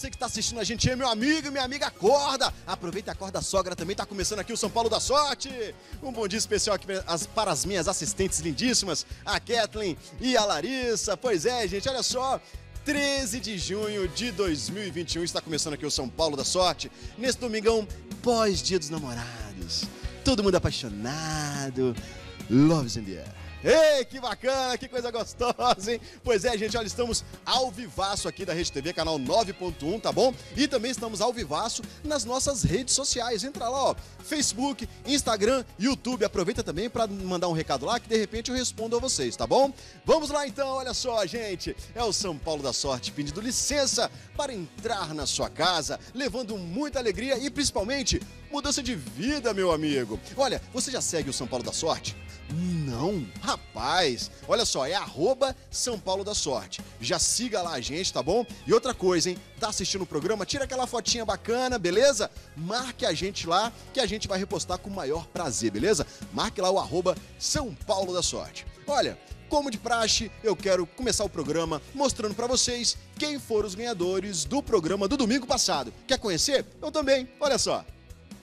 você que está assistindo a gente aí, meu amigo e minha amiga, acorda! Aproveita e acorda a sogra também, tá começando aqui o São Paulo da Sorte! Um bom dia especial aqui para as minhas assistentes lindíssimas, a Kathleen e a Larissa. Pois é, gente, olha só, 13 de junho de 2021 está começando aqui o São Paulo da Sorte, nesse domingão pós-dia dos namorados. Todo mundo apaixonado. Loves in the air. Ei, que bacana, que coisa gostosa, hein? Pois é, gente, olha, estamos ao vivaço aqui da Rede TV, canal 9.1, tá bom? E também estamos ao vivaço nas nossas redes sociais. Entra lá, ó, Facebook, Instagram, YouTube. Aproveita também para mandar um recado lá que de repente eu respondo a vocês, tá bom? Vamos lá então, olha só, gente. É o São Paulo da Sorte pedindo licença para entrar na sua casa, levando muita alegria e principalmente mudança de vida, meu amigo. Olha, você já segue o São Paulo da Sorte? Não, rapaz. Olha só, é arroba São Paulo da Sorte. Já siga lá a gente, tá bom? E outra coisa, hein? Tá assistindo o programa? Tira aquela fotinha bacana, beleza? Marque a gente lá que a gente vai repostar com o maior prazer, beleza? Marque lá o arroba São Paulo da Sorte. Olha, como de praxe, eu quero começar o programa mostrando para vocês quem foram os ganhadores do programa do domingo passado. Quer conhecer? Eu também. Olha só.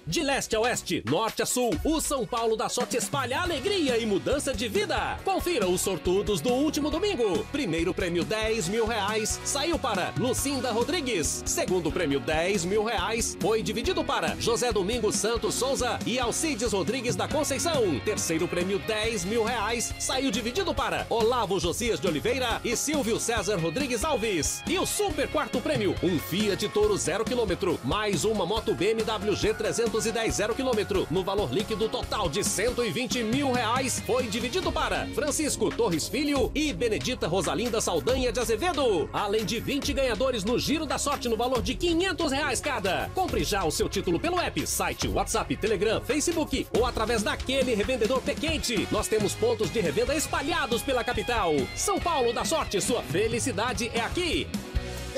De leste a oeste, norte a sul, o São Paulo da Sorte espalha alegria e mudança de vida. Confira os sortudos do último domingo. Primeiro prêmio 10 mil reais saiu para Lucinda Rodrigues. Segundo prêmio 10 mil reais foi dividido para José Domingos Santos Souza e Alcides Rodrigues da Conceição. Terceiro prêmio 10 mil reais saiu dividido para Olavo Josias de Oliveira e Silvio César Rodrigues Alves. E o super quarto prêmio, um Fiat Toro zero quilômetro, mais uma moto BMW G300 210 zero quilômetro, no valor líquido total de 120 mil reais, foi dividido para Francisco Torres Filho e Benedita Rosalinda Saldanha de Azevedo. Além de 20 ganhadores no Giro da Sorte no valor de 500 reais cada. Compre já o seu título pelo app, site, WhatsApp, Telegram, Facebook ou através daquele revendedor Pequente. Nós temos pontos de revenda espalhados pela capital. São Paulo da Sorte, sua felicidade é aqui.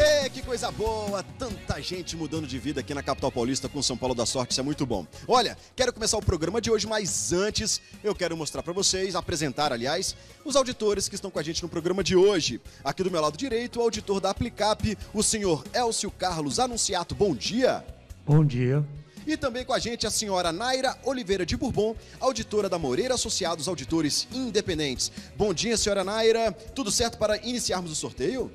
Ei, que coisa boa! Tanta gente mudando de vida aqui na capital paulista com São Paulo da Sorte, isso é muito bom. Olha, quero começar o programa de hoje, mas antes eu quero mostrar para vocês, apresentar, aliás, os auditores que estão com a gente no programa de hoje. Aqui do meu lado direito, o auditor da Aplicap, o senhor Elcio Carlos Anunciato. Bom dia! Bom dia. E também com a gente a senhora Naira Oliveira de Bourbon, auditora da Moreira Associados Auditores Independentes. Bom dia, senhora Naira. Tudo certo para iniciarmos o sorteio?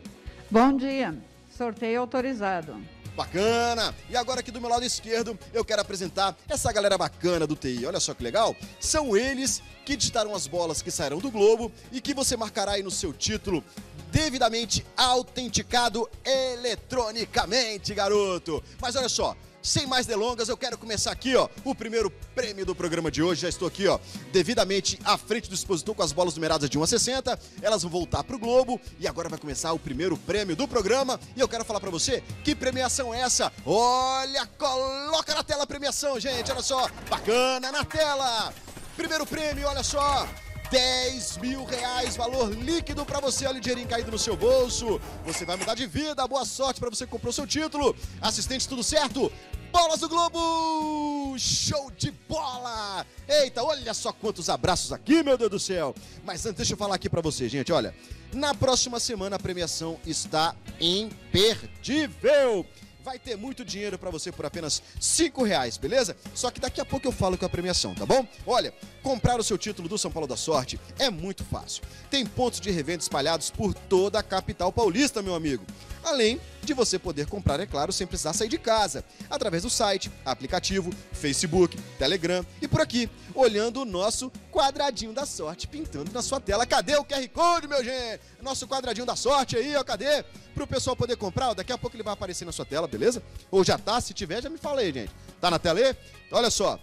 Bom dia. Sorteio autorizado. Bacana! E agora aqui do meu lado esquerdo eu quero apresentar essa galera bacana do TI. Olha só que legal! São eles que digitaram as bolas que sairão do Globo e que você marcará aí no seu título devidamente autenticado eletronicamente, garoto. Mas olha só, sem mais delongas, eu quero começar aqui, ó, o primeiro prêmio do programa de hoje. Já estou aqui, ó, devidamente à frente do expositor com as bolas numeradas de 1 a 60. Elas vão voltar pro Globo e agora vai começar o primeiro prêmio do programa. E eu quero falar para você que premiação é essa. Olha, coloca na tela a premiação, gente. Olha só, bacana na tela. Primeiro prêmio, olha só. 10 mil reais, valor líquido para você. Olha o dinheirinho caído no seu bolso. Você vai mudar de vida. Boa sorte para você que comprou seu título. Assistente, tudo certo? Bolas do Globo! Show de bola! Eita, olha só quantos abraços aqui, meu Deus do céu! Mas antes, deixa eu falar aqui para você, gente, olha. Na próxima semana a premiação está imperdível! Vai ter muito dinheiro para você por apenas cinco reais, beleza? Só que daqui a pouco eu falo com a premiação, tá bom? Olha, comprar o seu título do São Paulo da Sorte é muito fácil. Tem pontos de revenda espalhados por toda a capital paulista, meu amigo. Além de você poder comprar, é claro, sem precisar sair de casa, através do site, aplicativo, Facebook, Telegram e por aqui, olhando o nosso quadradinho da sorte pintando na sua tela. Cadê o QR Code, meu gente? Nosso quadradinho da sorte aí, ó, cadê? Para o pessoal poder comprar, ó, daqui a pouco ele vai aparecer na sua tela, beleza? Ou já tá, se tiver, já me fala aí, gente. Tá na tela aí? Olha só,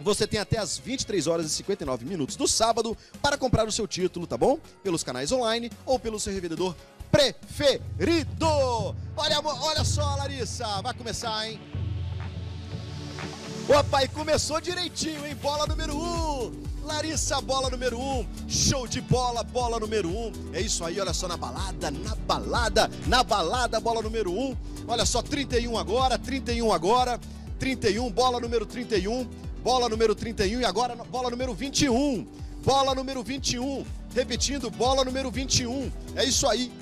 você tem até as 23 horas e 59 minutos do sábado para comprar o seu título, tá bom? Pelos canais online ou pelo seu revendedor preferido. Olha, olha só, Larissa, vai começar, hein? Opa, e começou direitinho, hein? Bola número 1. Um. Larissa, bola número 1. Um. Show de bola, bola número 1. Um. É isso aí, olha só, na balada, na balada, na balada, bola número 1. Um. Olha só, 31 agora, 31 agora, 31, bola número 31, bola número 31 e agora bola número 21. Bola número 21. Repetindo, bola número 21. É isso aí.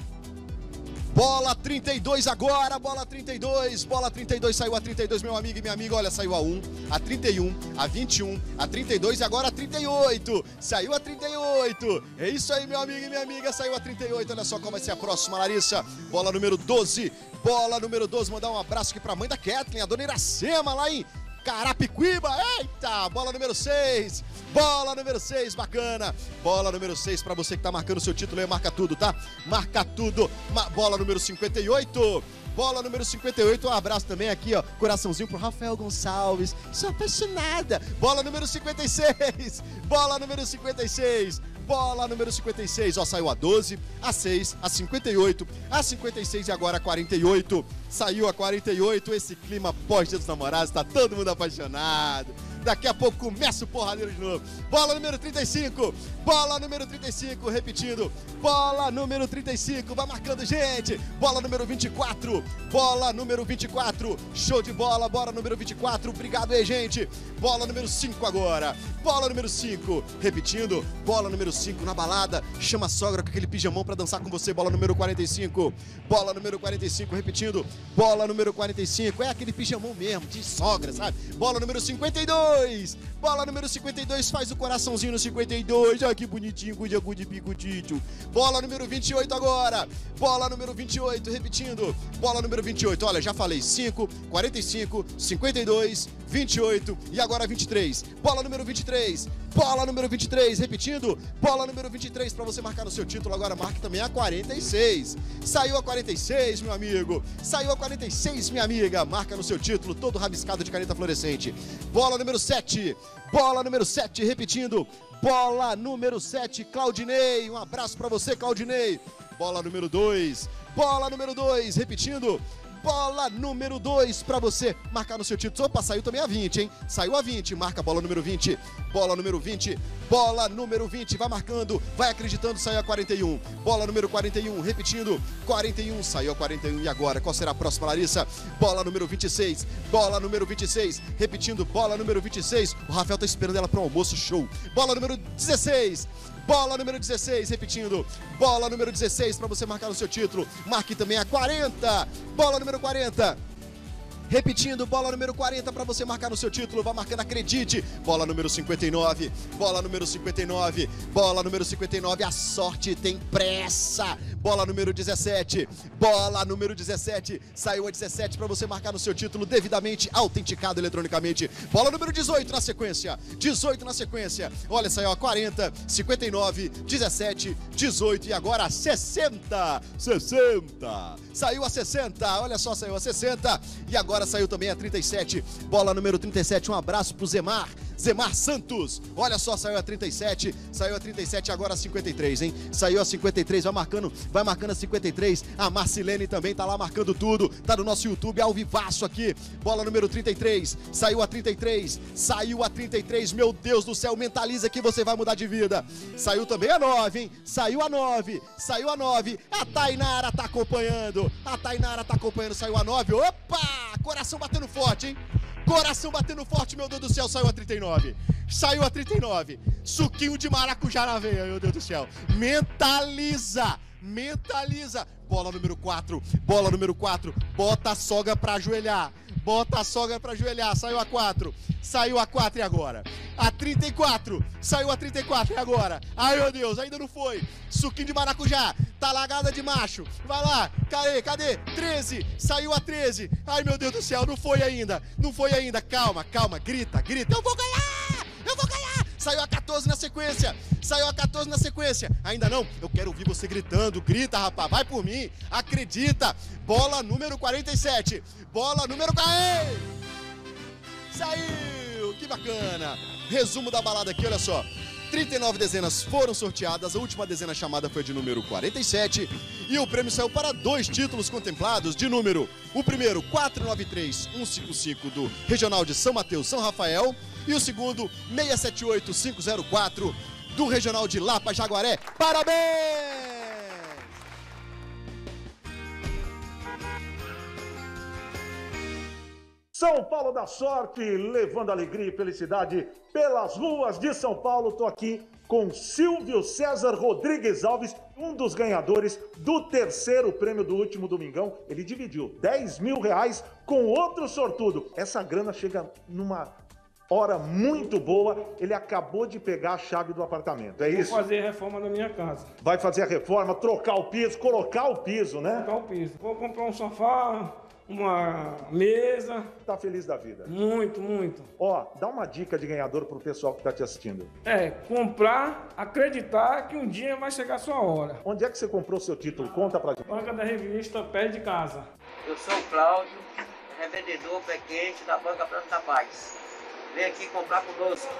Bola 32 agora, bola 32, bola 32, saiu a 32, meu amigo e minha amiga, olha, saiu a 1, a 31, a 21, a 32 e agora a 38, saiu a 38, é isso aí, meu amigo e minha amiga, saiu a 38, olha só como vai ser a próxima, Larissa, bola número 12, bola número 12, mandar um abraço aqui pra mãe da Kathleen, a dona Iracema, lá em Carapicuíba, eita, bola número 6, bola número 6, bacana, bola número 6 para você que tá marcando seu título aí, marca tudo, tá? Marca tudo, Ma bola número 58, bola número 58, um abraço também aqui, ó, coraçãozinho pro Rafael Gonçalves, sou apaixonada, bola número 56, bola número 56, bola número 56, ó, saiu a 12, a 6, a 58, a 56 e agora a 48. Saiu a 48, esse clima pós-dia dos namorados, tá todo mundo apaixonado. Daqui a pouco começa o porradeiro de novo. Bola número 35. Bola número 35. Repetindo. Bola número 35. Vai marcando, gente. Bola número 24. Bola número 24. Show de bola. Bola número 24. Obrigado aí, gente. Bola número 5 agora. Bola número 5. Repetindo. Bola número 5 na balada. Chama a sogra com aquele pijamão para dançar com você. Bola número 45. Bola número 45. Repetindo. Bola número 45. É aquele pijamão mesmo, de sogra, sabe? Bola número 52. 52. Bola número 52 faz o coraçãozinho no 52. Olha que bonitinho, cuide de pico títio. Bola número 28 agora. Bola número 28, repetindo. Bola número 28. Olha, já falei 5, 45, 52, 28 e agora 23. Bola número 23. Bola número 23, repetindo. Bola número 23 para você marcar no seu título. Agora marque também a 46. Saiu a 46, meu amigo. Saiu a 46, minha amiga. Marca no seu título, todo rabiscado de caneta fluorescente. Bola número 7. Bola número 7, repetindo. Bola número 7, Claudinei. Um abraço para você, Claudinei. Bola número 2. Bola número 2, repetindo bola número 2 para você marcar no seu título. Opa, saiu também a 20, hein? Saiu a 20, marca a bola número 20. Bola número 20, bola número 20, vai marcando, vai acreditando, saiu a 41. Bola número 41, repetindo, 41, saiu a 41. E agora, qual será a próxima, Larissa? Bola número 26, bola número 26, repetindo, bola número 26. O Rafael tá esperando ela para o almoço, show. Bola número 16, Bola número 16, repetindo. Bola número 16 para você marcar o seu título. Marque também a 40. Bola número 40. Repetindo, bola número 40 para você marcar no seu título. Vai marcando, acredite. Bola número 59. Bola número 59. Bola número 59. A sorte tem pressa. Bola número 17. Bola número 17. Saiu a 17 para você marcar no seu título devidamente autenticado eletronicamente. Bola número 18 na sequência. 18 na sequência. Olha, saiu a 40, 59, 17, 18 e agora 60. 60. Saiu a 60. Olha só, saiu a 60 e agora agora saiu também a 37. Bola número 37, um abraço pro Zemar. Zemar Santos. Olha só, saiu a 37, saiu a 37, agora a 53, hein? Saiu a 53, vai marcando, vai marcando a 53. A Marcilene também tá lá marcando tudo. Tá no nosso YouTube ao vivaço aqui. Bola número 33, saiu a 33, saiu a 33. Meu Deus do céu, mentaliza que você vai mudar de vida. Saiu também a 9, hein? Saiu a 9, saiu a 9. A Tainara tá acompanhando. A Tainara tá acompanhando, saiu a 9. Opa! Coração batendo forte, hein? Coração batendo forte, meu Deus do céu, saiu a 39. Saiu a 39. Suquinho de maracujá na veia, meu Deus do céu. Mentaliza, mentaliza. Bola número 4, bola número 4. Bota a sogra pra ajoelhar. Bota a sogra pra ajoelhar. Saiu a 4. Saiu a 4 e agora? A 34. Saiu a 34 e agora? Ai meu Deus, ainda não foi. Suquinho de maracujá. Tá lagada de macho. Vai lá. Cadê? Cadê? 13. Saiu a 13. Ai meu Deus do céu, não foi ainda. Não foi ainda. Calma, calma. Grita, grita. Eu vou ganhar! Saiu a 14 na sequência. Saiu a 14 na sequência. Ainda não? Eu quero ouvir você gritando. Grita, rapaz. Vai por mim. Acredita. Bola número 47. Bola número. Aê! Saiu! Que bacana! Resumo da balada aqui, olha só. 39 dezenas foram sorteadas, a última dezena chamada foi de número 47 e o prêmio saiu para dois títulos contemplados de número. O primeiro, 493-155 do Regional de São Mateus, São Rafael e o segundo, 678504 do Regional de Lapa, Jaguaré. Parabéns! São Paulo da Sorte, levando alegria e felicidade pelas ruas de São Paulo. Estou aqui com Silvio César Rodrigues Alves, um dos ganhadores do terceiro prêmio do último domingão. Ele dividiu 10 mil reais com outro sortudo. Essa grana chega numa hora muito boa. Ele acabou de pegar a chave do apartamento, é isso? Vou fazer a reforma da minha casa. Vai fazer a reforma, trocar o piso, colocar o piso, né? Trocar o piso. Vou comprar um sofá, uma mesa. Tá feliz da vida. Muito, muito. Ó, dá uma dica de ganhador pro pessoal que tá te assistindo. É, comprar, acreditar que um dia vai chegar a sua hora. Onde é que você comprou seu título? Conta pra gente. Banca da revista Pé de Casa. Eu sou o Cláudio, revendedor pé quente da Banca Planta da Paz. Vem aqui comprar conosco,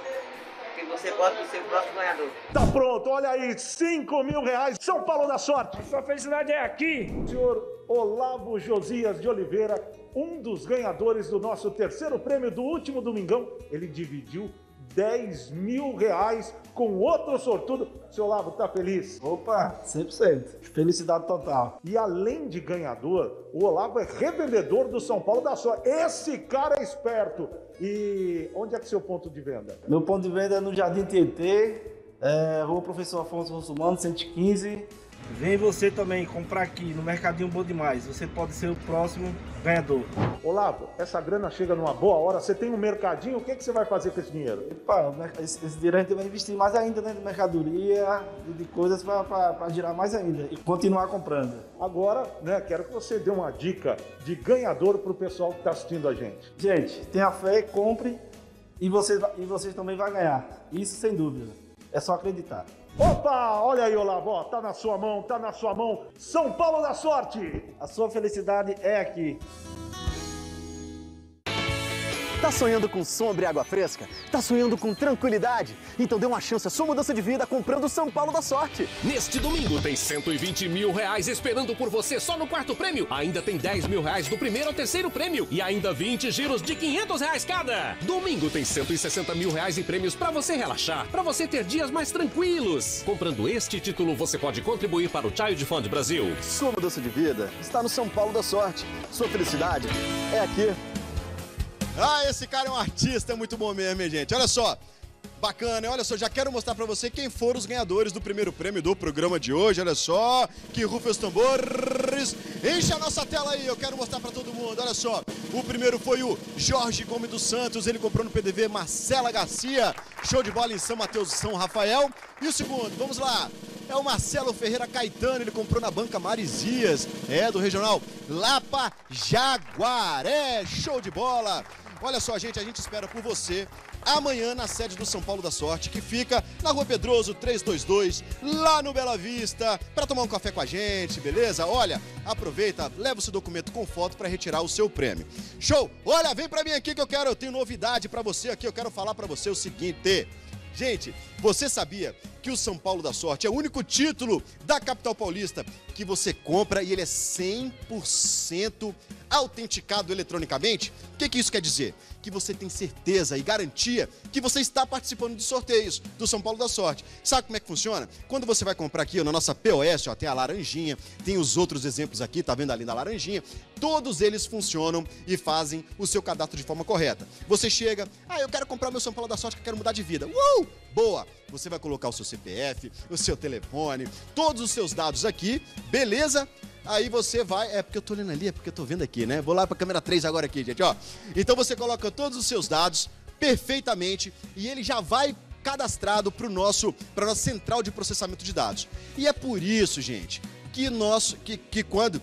que você pode ser o próximo ganhador. Tá pronto, olha aí, 5 mil reais, São Paulo da Sorte. Sua felicidade é aqui. Senhor Olavo Josias de Oliveira, um dos ganhadores do nosso terceiro prêmio do último domingão, ele dividiu 10 mil reais com outro sortudo. Seu Olavo, tá feliz? Opa, 100%. Felicidade total. E além de ganhador, o Olavo é revendedor do São Paulo da Sorte. Esse cara é esperto. E onde é que é seu ponto de venda? Meu ponto de venda é no Jardim Tietê, é, Rua Professor Afonso Russumano, 115. Vem você também comprar aqui no Mercadinho Bom Demais. Você pode ser o próximo ganhador. Olavo, essa grana chega numa boa hora. Você tem um mercadinho, o que, que você vai fazer com esse dinheiro? Epa, esse, esse dinheiro a gente vai investir mais ainda dentro de mercadoria e de coisas para girar mais ainda e continuar comprando. Agora, né, quero que você dê uma dica de ganhador para o pessoal que está assistindo a gente. Gente, tenha fé, compre e vocês, e vocês também vão ganhar. Isso sem dúvida. É só acreditar. Opa, olha aí, Olavo, ó, tá na sua mão, tá na sua mão. São Paulo da Sorte. A sua felicidade é aqui. Tá sonhando com sombra e água fresca? Tá sonhando com tranquilidade? Então dê uma chance à sua mudança de vida comprando São Paulo da Sorte. Neste domingo tem 120 mil reais esperando por você só no quarto prêmio. Ainda tem 10 mil reais do primeiro ao terceiro prêmio. E ainda 20 giros de 500 reais cada. Domingo tem 160 mil reais em prêmios para você relaxar, para você ter dias mais tranquilos. Comprando este título, você pode contribuir para o Child Fund Brasil. Sua mudança de vida está no São Paulo da Sorte. Sua felicidade é aqui. Ah, esse cara é um artista muito bom mesmo, hein, gente? Olha só. Bacana, olha só, já quero mostrar para você quem foram os ganhadores do primeiro prêmio do programa de hoje. Olha só, que rufa os tambores. Enche a nossa tela aí, eu quero mostrar para todo mundo. Olha só, o primeiro foi o Jorge Gomes dos Santos, ele comprou no PDV Marcela Garcia. Show de bola em São Mateus e São Rafael. E o segundo, vamos lá. É o Marcelo Ferreira Caetano, ele comprou na banca Marizias, é do regional Lapa Jaguaré. Show de bola. Olha só, gente, a gente espera por você amanhã na sede do São Paulo da Sorte, que fica na Rua Pedroso 322, lá no Bela Vista, para tomar um café com a gente, beleza? Olha, aproveita, leva o seu documento com foto para retirar o seu prêmio. Show! Olha, vem para mim aqui que eu quero, eu tenho novidade para você aqui, eu quero falar para você o seguinte. Gente, você sabia que o São Paulo da Sorte é o único título da capital paulista que você compra e ele é 100% autenticado eletronicamente? O que, que isso quer dizer? Que você tem certeza e garantia que você está participando de sorteios do São Paulo da Sorte. Sabe como é que funciona? Quando você vai comprar aqui ó, na nossa POS, ó, tem a laranjinha, tem os outros exemplos aqui, tá vendo ali na laranjinha? Todos eles funcionam e fazem o seu cadastro de forma correta. Você chega, ah, eu quero comprar meu São Paulo da Sorte que eu quero mudar de vida. Uh! Boa! Você vai colocar o seu CPF, o seu telefone, todos os seus dados aqui, beleza? Aí você vai, é porque eu tô olhando ali, é porque eu tô vendo aqui, né? Vou lá pra câmera 3 agora aqui, gente, ó. Então você coloca todos os seus dados perfeitamente e ele já vai cadastrado para nosso para nossa central de processamento de dados. E é por isso, gente, que nosso que, que quando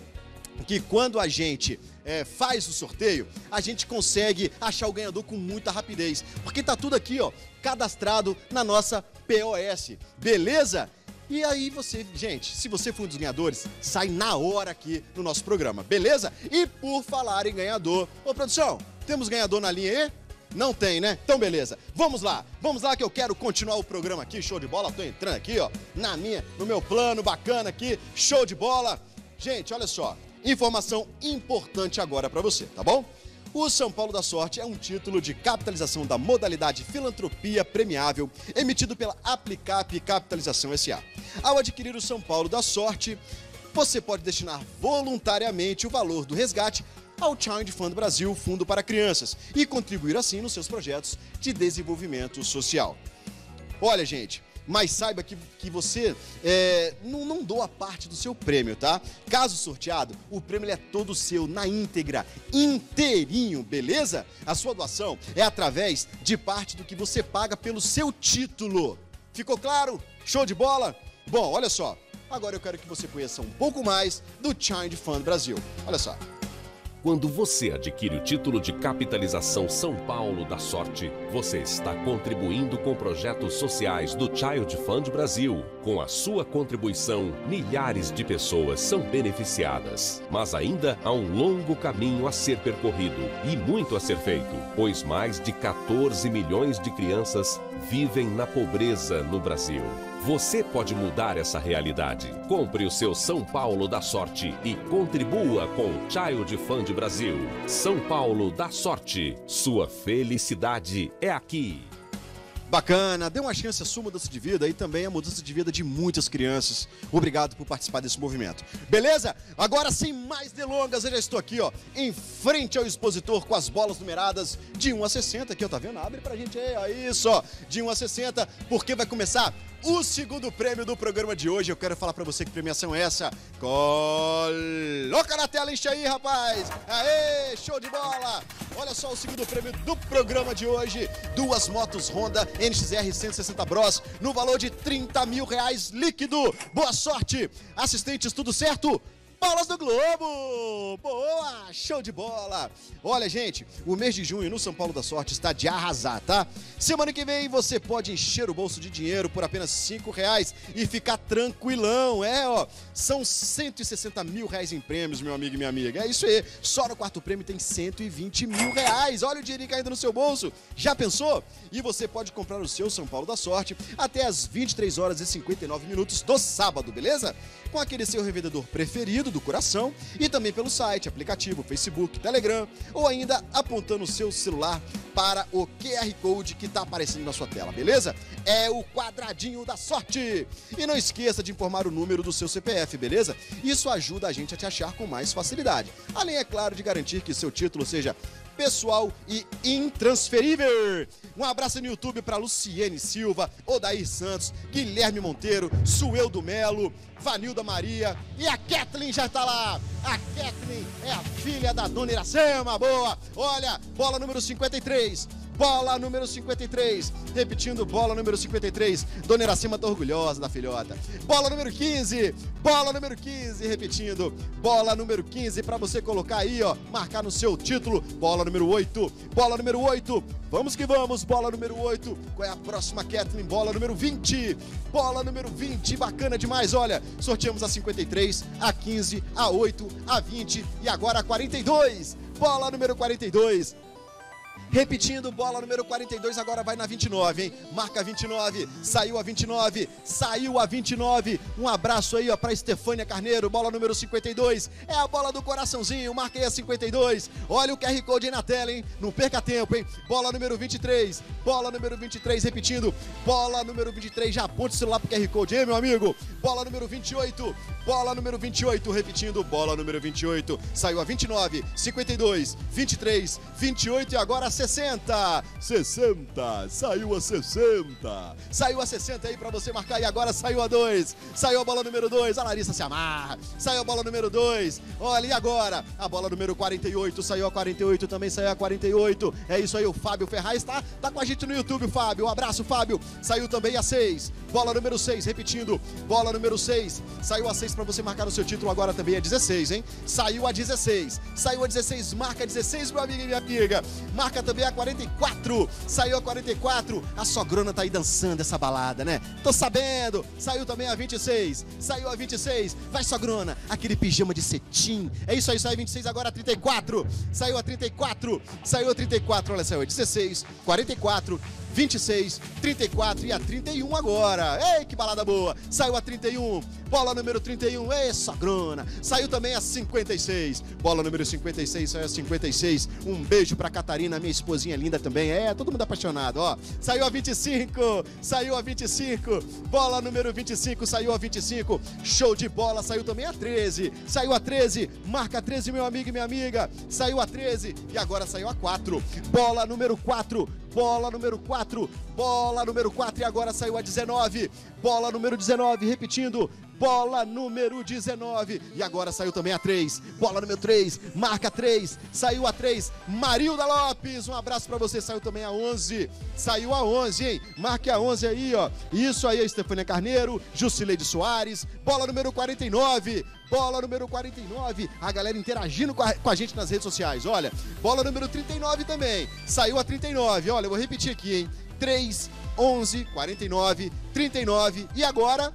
que quando a gente é, faz o sorteio, a gente consegue achar o ganhador com muita rapidez. Porque tá tudo aqui, ó, cadastrado na nossa POS. Beleza? E aí você, gente, se você for um dos ganhadores, sai na hora aqui no nosso programa, beleza? E por falar em ganhador, ô produção, temos ganhador na linha aí? Não tem, né? Então beleza. Vamos lá. Vamos lá que eu quero continuar o programa aqui, show de bola. Tô entrando aqui, ó, na minha, no meu plano bacana aqui, show de bola. Gente, olha só. Informação importante agora para você, tá bom? O São Paulo da Sorte é um título de capitalização da modalidade filantropia premiável emitido pela Aplicap Capitalização SA. Ao adquirir o São Paulo da Sorte, você pode destinar voluntariamente o valor do resgate ao Child Fund Brasil, Fundo para Crianças, e contribuir assim nos seus projetos de desenvolvimento social. Olha, gente, mas saiba que, que você é, não, não doa parte do seu prêmio, tá? Caso sorteado, o prêmio é todo seu, na íntegra, inteirinho, beleza? A sua doação é através de parte do que você paga pelo seu título. Ficou claro? Show de bola? Bom, olha só. Agora eu quero que você conheça um pouco mais do Child Fund Brasil. Olha só. Quando você adquire o título de capitalização São Paulo da Sorte, você está contribuindo com projetos sociais do Child Fund Brasil. Com a sua contribuição, milhares de pessoas são beneficiadas. Mas ainda há um longo caminho a ser percorrido e muito a ser feito, pois mais de 14 milhões de crianças vivem na pobreza no Brasil. Você pode mudar essa realidade. Compre o seu São Paulo da Sorte e contribua com o Child Fund Brasil. São Paulo da Sorte. Sua felicidade é aqui. Bacana, dê uma chance à sua mudança de vida e também a mudança de vida de muitas crianças. Obrigado por participar desse movimento. Beleza? Agora, sem mais delongas, eu já estou aqui, ó, em frente ao expositor com as bolas numeradas de 1 a 60. Aqui, ó, tá vendo? Abre pra gente aí, ó, isso, ó, de 1 a 60, porque vai começar o segundo prêmio do programa de hoje. Eu quero falar para você que premiação é essa. Coloca na tela, enche aí, rapaz. Aê, show de bola. Olha só o segundo prêmio do programa de hoje. Duas motos Honda NXR 160 Bros no valor de 30 mil reais líquido. Boa sorte. Assistentes, tudo certo? Bolas do Globo! Boa! Show de bola! Olha, gente, o mês de junho no São Paulo da Sorte está de arrasar, tá? Semana que vem você pode encher o bolso de dinheiro por apenas 5 reais e ficar tranquilão, é, ó. São 160 mil reais em prêmios, meu amigo e minha amiga. É isso aí. Só no quarto prêmio tem 120 mil reais. Olha o dinheiro caindo no seu bolso. Já pensou? E você pode comprar o seu São Paulo da Sorte até as 23 horas e 59 minutos do sábado, beleza? Com aquele seu revendedor preferido do coração e também pelo site, aplicativo, Facebook, Telegram ou ainda apontando o seu celular para o QR Code que está aparecendo na sua tela, beleza? É o quadradinho da sorte. E não esqueça de informar o número do seu CPF, beleza? Isso ajuda a gente a te achar com mais facilidade. Além, é claro, de garantir que seu título seja pessoal e intransferível. Um abraço no YouTube para Luciene Silva, Odair Santos, Guilherme Monteiro, Sueldo Melo, Vanilda Maria e a Kathleen já está lá. A Kathleen é a filha da dona Iracema, boa. Olha, bola número 53 bola número 53. Repetindo, bola número 53. Dona Iracema tá orgulhosa da filhota. Bola número 15. Bola número 15. Repetindo, bola número 15 para você colocar aí, ó, marcar no seu título. Bola número 8. Bola número 8. Vamos que vamos. Bola número 8. Qual é a próxima, Kathleen? Bola número 20. Bola número 20. Bacana demais, olha. Sorteamos a 53, a 15, a 8, a 20 e agora a 42. Bola número 42. Repetindo, bola número 42, agora vai na 29, hein? Marca 29, saiu a 29, saiu a 29. Um abraço aí, ó, pra Estefânia Carneiro, bola número 52. É a bola do coraçãozinho, marquei a 52. Olha o QR Code aí na tela, hein? Não perca tempo, hein? Bola número 23, bola número 23, repetindo, bola número 23. Já aponte o celular pro QR Code, hein, meu amigo? Bola número 28, bola número 28, repetindo, bola número 28. Saiu a 29, 52, 23, 28 e agora 60. 60. Saiu a 60. Saiu a 60 aí pra você marcar. E agora saiu a 2. Saiu a bola número 2. A Larissa se amarra. Saiu a bola número 2. Olha, e agora? A bola número 48. Saiu a 48 também. Saiu a 48. É isso aí. O Fábio Ferraz tá, tá com a gente no YouTube, Fábio. Um abraço, Fábio. Saiu também a 6. Bola número 6. Repetindo. Bola número 6. Saiu a 6 pra você marcar o seu título. Agora também é 16, hein? Saiu a 16. Saiu a 16. Marca 16, meu amigo e minha amiga. Marca também a 44. Saiu a 44. A sogrona tá aí dançando essa balada, né? Tô sabendo. Saiu também a 26. Saiu a 26. Vai, sogrona. Aquele pijama de cetim. É isso aí, saiu a 26, agora a 34. Saiu a 34. Saiu a 34. Olha, saiu a 16, 44. 26, 34 e a 31 agora. Ei, que balada boa! Saiu a 31, bola número 31, ei, grana. Saiu também a 56, bola número 56, saiu a 56. Um beijo pra Catarina, minha esposinha linda também. É, todo mundo apaixonado, ó. Saiu a 25, saiu a 25, bola número 25, saiu a 25. Show de bola, saiu também a 13, saiu a 13, marca 13, meu amigo e minha amiga. Saiu a 13 e agora saiu a 4. Bola número 4, bola número 4, bola número 4 e agora saiu a 19, bola número 19, repetindo, bola número 19. E agora saiu também a 3. Bola número 3, marca 3. Saiu a 3, Marilda Lopes. Um abraço para você. Saiu também a 11. Saiu a 11, hein? Marque a 11 aí, ó. Isso aí, Estefânia Carneiro, Jusileide Soares. Bola número 49. Bola número 49. A galera interagindo com a, com a gente nas redes sociais. Olha, bola número 39 também. Saiu a 39. Olha, eu vou repetir aqui, hein? 3, 11, 49, 39. E agora,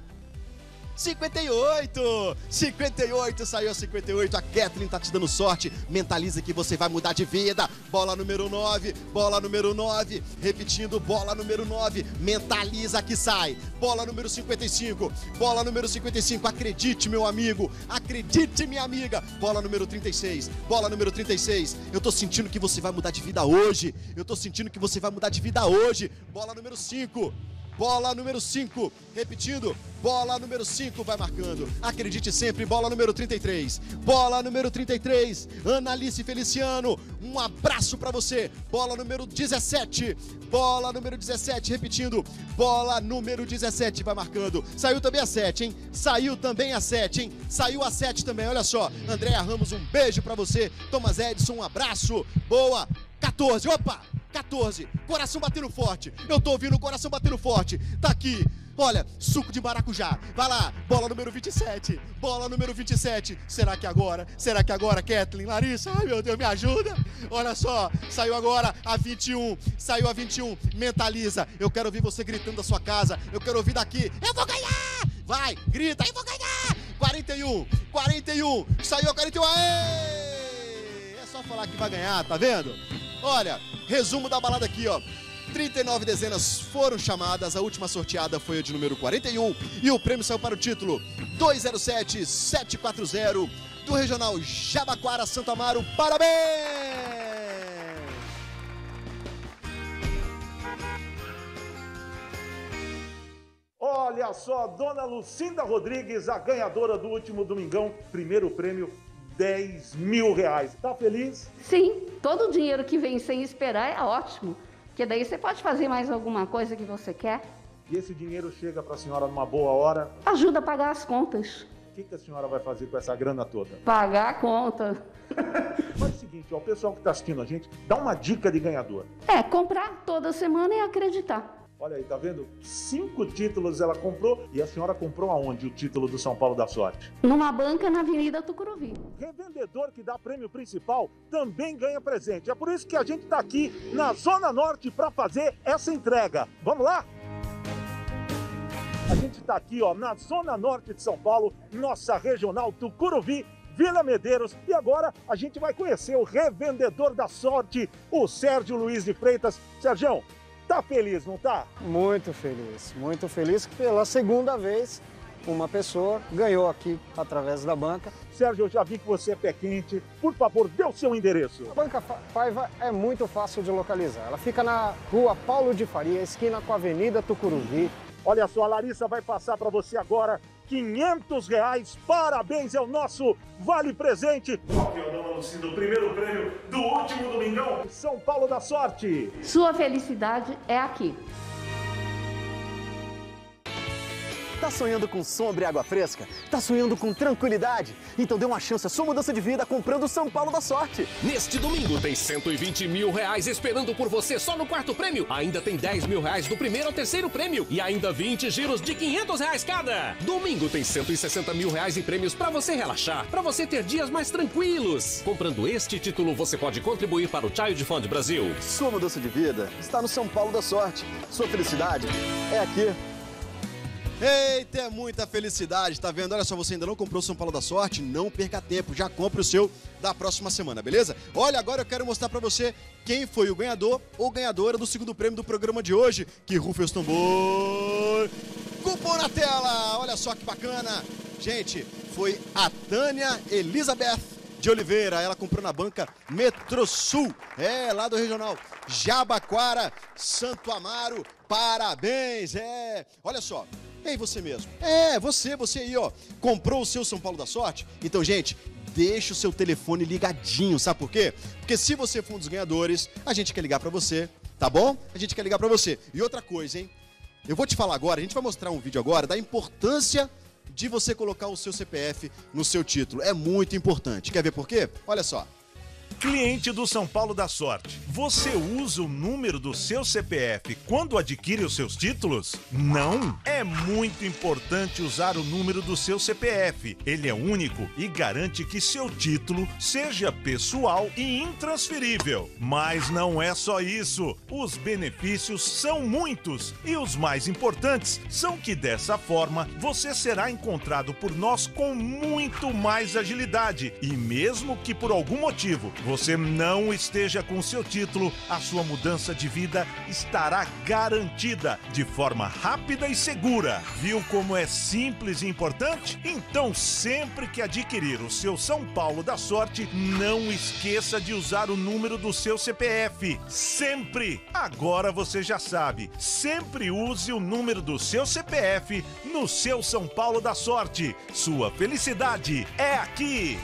58! 58, saiu 58. A Kathleen tá te dando sorte. Mentaliza que você vai mudar de vida. Bola número 9, bola número 9. Repetindo, bola número 9. Mentaliza que sai. Bola número 55, bola número 55. Acredite, meu amigo. Acredite, minha amiga. Bola número 36, bola número 36. Eu tô sentindo que você vai mudar de vida hoje. Eu tô sentindo que você vai mudar de vida hoje. Bola número 5. Bola número 5, repetindo, bola número 5 vai marcando. Acredite sempre, bola número 33. Bola número 33, Analice Feliciano. Um abraço para você. Bola número 17. Bola número 17, repetindo. Bola número 17 vai marcando. Saiu também a 7, hein? Saiu também a 7, hein? Saiu a 7 também. Olha só. Andréa Ramos, um beijo para você. Thomas Edson, um abraço. Boa. 14. Opa! 14. Coração batendo forte. Eu tô ouvindo o coração batendo forte. Tá aqui. Olha, suco de maracujá. Vai lá, bola número 27. Bola número 27. Será que agora? Será que agora, Kathleen? Larissa? Ai, meu Deus, me ajuda. Olha só, saiu agora a 21. Saiu a 21. Mentaliza. Eu quero ouvir você gritando da sua casa. Eu quero ouvir daqui. Eu vou ganhar! Vai, grita, eu vou ganhar! 41, 41. Saiu a 41. Aê! É só falar que vai ganhar, tá vendo? Olha, resumo da balada aqui, ó. 39 dezenas foram chamadas, a última sorteada foi a de número 41 e o prêmio saiu para o título 207-740 do Regional Jabaquara Santo Amaro. Parabéns! Olha só, Dona Lucinda Rodrigues, a ganhadora do último domingão, primeiro prêmio 10 mil reais. Tá feliz? Sim, todo o dinheiro que vem sem esperar é ótimo. Porque daí você pode fazer mais alguma coisa que você quer. E esse dinheiro chega para a senhora numa boa hora. Ajuda a pagar as contas. O que, que a senhora vai fazer com essa grana toda? Pagar a conta. Faz o seguinte, ó, o pessoal que está assistindo a gente, dá uma dica de ganhador. É, comprar toda semana e acreditar. Olha aí, tá vendo? Cinco títulos ela comprou e a senhora comprou aonde o título do São Paulo da Sorte? Numa banca na Avenida Tucuruvi. Revendedor que dá prêmio principal também ganha presente. É por isso que a gente tá aqui na Zona Norte para fazer essa entrega. Vamos lá? A gente tá aqui, ó, na Zona Norte de São Paulo, nossa regional Tucuruvi, Vila Medeiros. E agora a gente vai conhecer o revendedor da sorte, o Sérgio Luiz de Freitas. Sérgio, Tá feliz, não tá? Muito feliz, muito feliz que pela segunda vez uma pessoa ganhou aqui através da banca. Sérgio, eu já vi que você é pé quente. Por favor, dê o seu endereço. A Banca Paiva é muito fácil de localizar. Ela fica na rua Paulo de Faria, esquina com a Avenida Tucuruvi. Olha só, a Larissa vai passar para você agora 500 reais. Parabéns, é o nosso Vale Presente. Que é o do primeiro prêmio do último domingão? São Paulo da Sorte. Sua felicidade é aqui. Tá sonhando com sombra e água fresca? Tá sonhando com tranquilidade? Então dê uma chance à sua mudança de vida comprando o São Paulo da Sorte. Neste domingo tem 120 mil reais esperando por você só no quarto prêmio. Ainda tem 10 mil reais do primeiro ao terceiro prêmio. E ainda 20 giros de 500 reais cada. Domingo tem 160 mil reais em prêmios para você relaxar, para você ter dias mais tranquilos. Comprando este título, você pode contribuir para o Child Fund Brasil. Sua mudança de vida está no São Paulo da Sorte. Sua felicidade é aqui. Eita, é muita felicidade, tá vendo? Olha só, você ainda não comprou o São Paulo da Sorte? Não perca tempo, já compre o seu da próxima semana, beleza? Olha, agora eu quero mostrar pra você quem foi o ganhador ou ganhadora do segundo prêmio do programa de hoje. Que rufa os tambor! Cupom na tela! Olha só que bacana! Gente, foi a Tânia Elizabeth de Oliveira. Ela comprou na banca Metrosul, é, lá do regional Jabaquara, Santo Amaro. Parabéns, é. Olha só, Ei, você mesmo. É, você, você aí, ó. Comprou o seu São Paulo da Sorte? Então, gente, deixa o seu telefone ligadinho, sabe por quê? Porque se você for um dos ganhadores, a gente quer ligar para você tá bom? A gente quer ligar pra você. E outra coisa, hein? Eu vou te falar agora, a gente vai mostrar um vídeo agora da importância de você colocar o seu CPF no seu título. É muito importante. Quer ver por quê? Olha só. Cliente do São Paulo da Sorte, você usa o número do seu CPF quando adquire os seus títulos? Não! É muito importante usar o número do seu CPF. Ele é único e garante que seu título seja pessoal e intransferível. Mas não é só isso. Os benefícios são muitos e os mais importantes são que dessa forma você será encontrado por nós com muito mais agilidade e mesmo que por algum motivo você não esteja com seu título, a sua mudança de vida estará garantida de forma rápida e segura. Viu como é simples e importante? Então, sempre que adquirir o seu São Paulo da Sorte, não esqueça de usar o número do seu CPF. Sempre! Agora você já sabe. Sempre use o número do seu CPF no seu São Paulo da Sorte. Sua felicidade é aqui!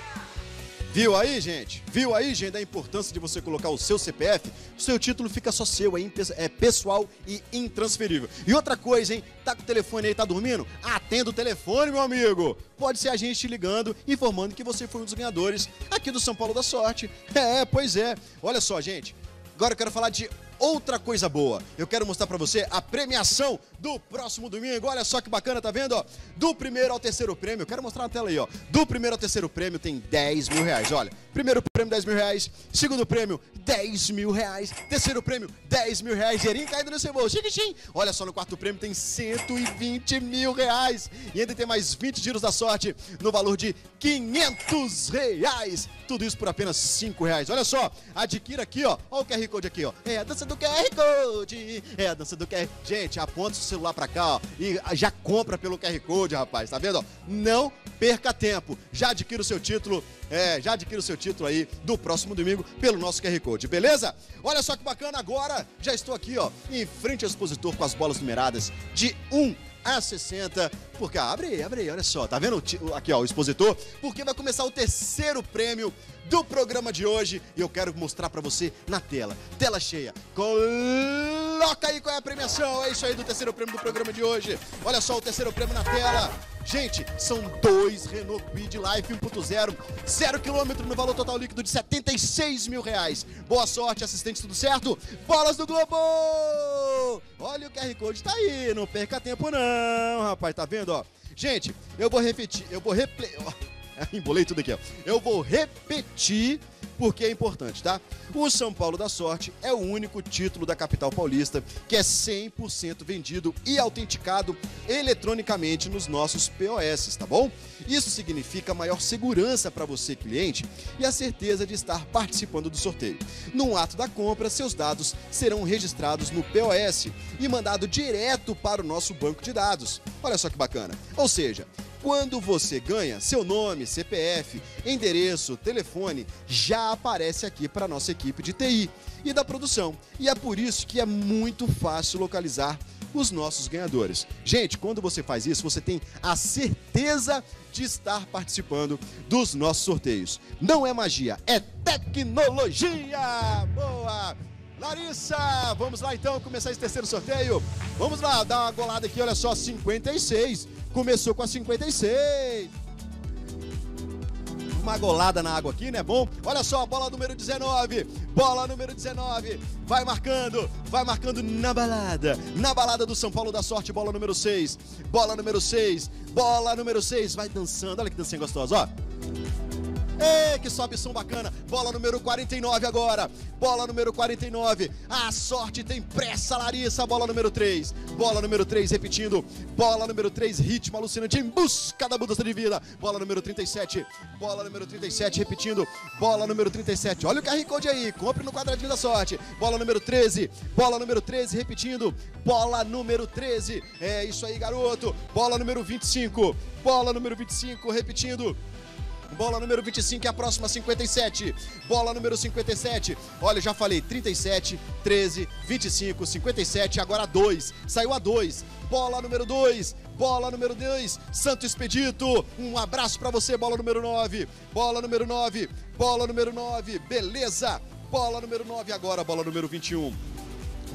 Viu aí, gente? Viu aí, gente, a importância de você colocar o seu CPF? O seu título fica só seu, é, é pessoal e intransferível. E outra coisa, hein? Tá com o telefone aí, tá dormindo? Atenda o telefone, meu amigo! Pode ser a gente te ligando, informando que você foi um dos ganhadores aqui do São Paulo da Sorte. É, pois é. Olha só, gente. Agora eu quero falar de outra coisa boa. Eu quero mostrar para você a premiação do próximo domingo. Olha só que bacana, tá vendo? Do primeiro ao terceiro prêmio, eu quero mostrar na tela aí, ó. Do primeiro ao terceiro prêmio tem 10 mil reais. Olha, primeiro prêmio 10 mil reais, segundo prêmio 10 mil reais, terceiro prêmio 10 mil reais, dinheirinho caindo no seu bolso. Xixixim. Olha só, no quarto prêmio tem 120 mil reais. E ainda tem mais 20 giros da sorte no valor de 500 reais. Tudo isso por apenas 5 reais. Olha só, adquira aqui, ó. Olha o QR Code aqui, ó. É a dança do QR Code. É a dança do QR. Gente, aponta o celular pra cá, ó. E já compra pelo QR Code, rapaz. Tá vendo? Ó? Não perca tempo. Já adquira o seu título. É, já adquira o seu título aí do próximo domingo pelo nosso QR Code, beleza? Olha só que bacana agora. Já estou aqui, ó, em frente ao expositor com as bolas numeradas de 1 a 60. Porque, ah, abre aí, abre aí, olha só, tá vendo aqui, ó, o expositor? Porque vai começar o terceiro prêmio do programa de hoje e eu quero mostrar para você na tela. Tela cheia. Coloca aí qual é a premiação. É isso aí do terceiro prêmio do programa de hoje. Olha só o terceiro prêmio na tela. Gente, são dois Renault Quid Life 1.0, zero quilômetro no valor total líquido de 76 mil reais. Boa sorte, assistente, tudo certo? Bolas do Globo! Olha o QR Code, tá aí, não perca tempo não, rapaz, tá vendo, ó? Gente, eu vou repetir, eu vou reple... Embolei tudo aqui, ó. Eu vou repetir porque é importante, tá? O São Paulo da Sorte é o único título da capital paulista que é 100% vendido e autenticado eletronicamente nos nossos POS, tá bom? Isso significa maior segurança para você, cliente, e a certeza de estar participando do sorteio. No ato da compra, seus dados serão registrados no POS e mandado direto para o nosso banco de dados. Olha só que bacana. Ou seja, quando você ganha, seu nome, CPF, endereço, telefone já aparece aqui para nossa equipe de TI e da produção. E é por isso que é muito fácil localizar os nossos ganhadores. Gente, quando você faz isso, você tem a certeza de estar participando dos nossos sorteios. Não é magia, é tecnologia! Boa! Larissa, vamos lá então começar esse terceiro sorteio. Vamos lá, dar uma golada aqui, olha só, 56. Começou com a 56. Uma golada na água aqui, né? Bom, olha só, bola número 19. Bola número 19. Vai marcando, vai marcando na balada. Na balada do São Paulo da Sorte, bola número 6. Bola número 6. Bola número 6. Vai dançando. Olha que dancinha gostosa, ó. Ei, que sobe som bacana. Bola número 49 agora. Bola número 49. A sorte tem pressa, Larissa. Bola número 3. Bola número 3, repetindo. Bola número 3, ritmo alucinante em busca da mudança de vida. Bola número 37. Bola número 37, repetindo. Bola número 37. Olha o QR Code aí. Compre no quadradinho da sorte. Bola número 13. Bola número 13, repetindo. Bola número 13. É isso aí, garoto. Bola número 25. Bola número 25, repetindo. Bola número 25 é a próxima 57. Bola número 57. Olha, já falei 37, 13, 25, 57, agora 2. Saiu a 2. Bola número 2. Bola número 2. Santo Expedito. Um abraço para você, bola número 9. Bola número 9. Bola número 9. Beleza. Bola número 9 agora, bola número 21.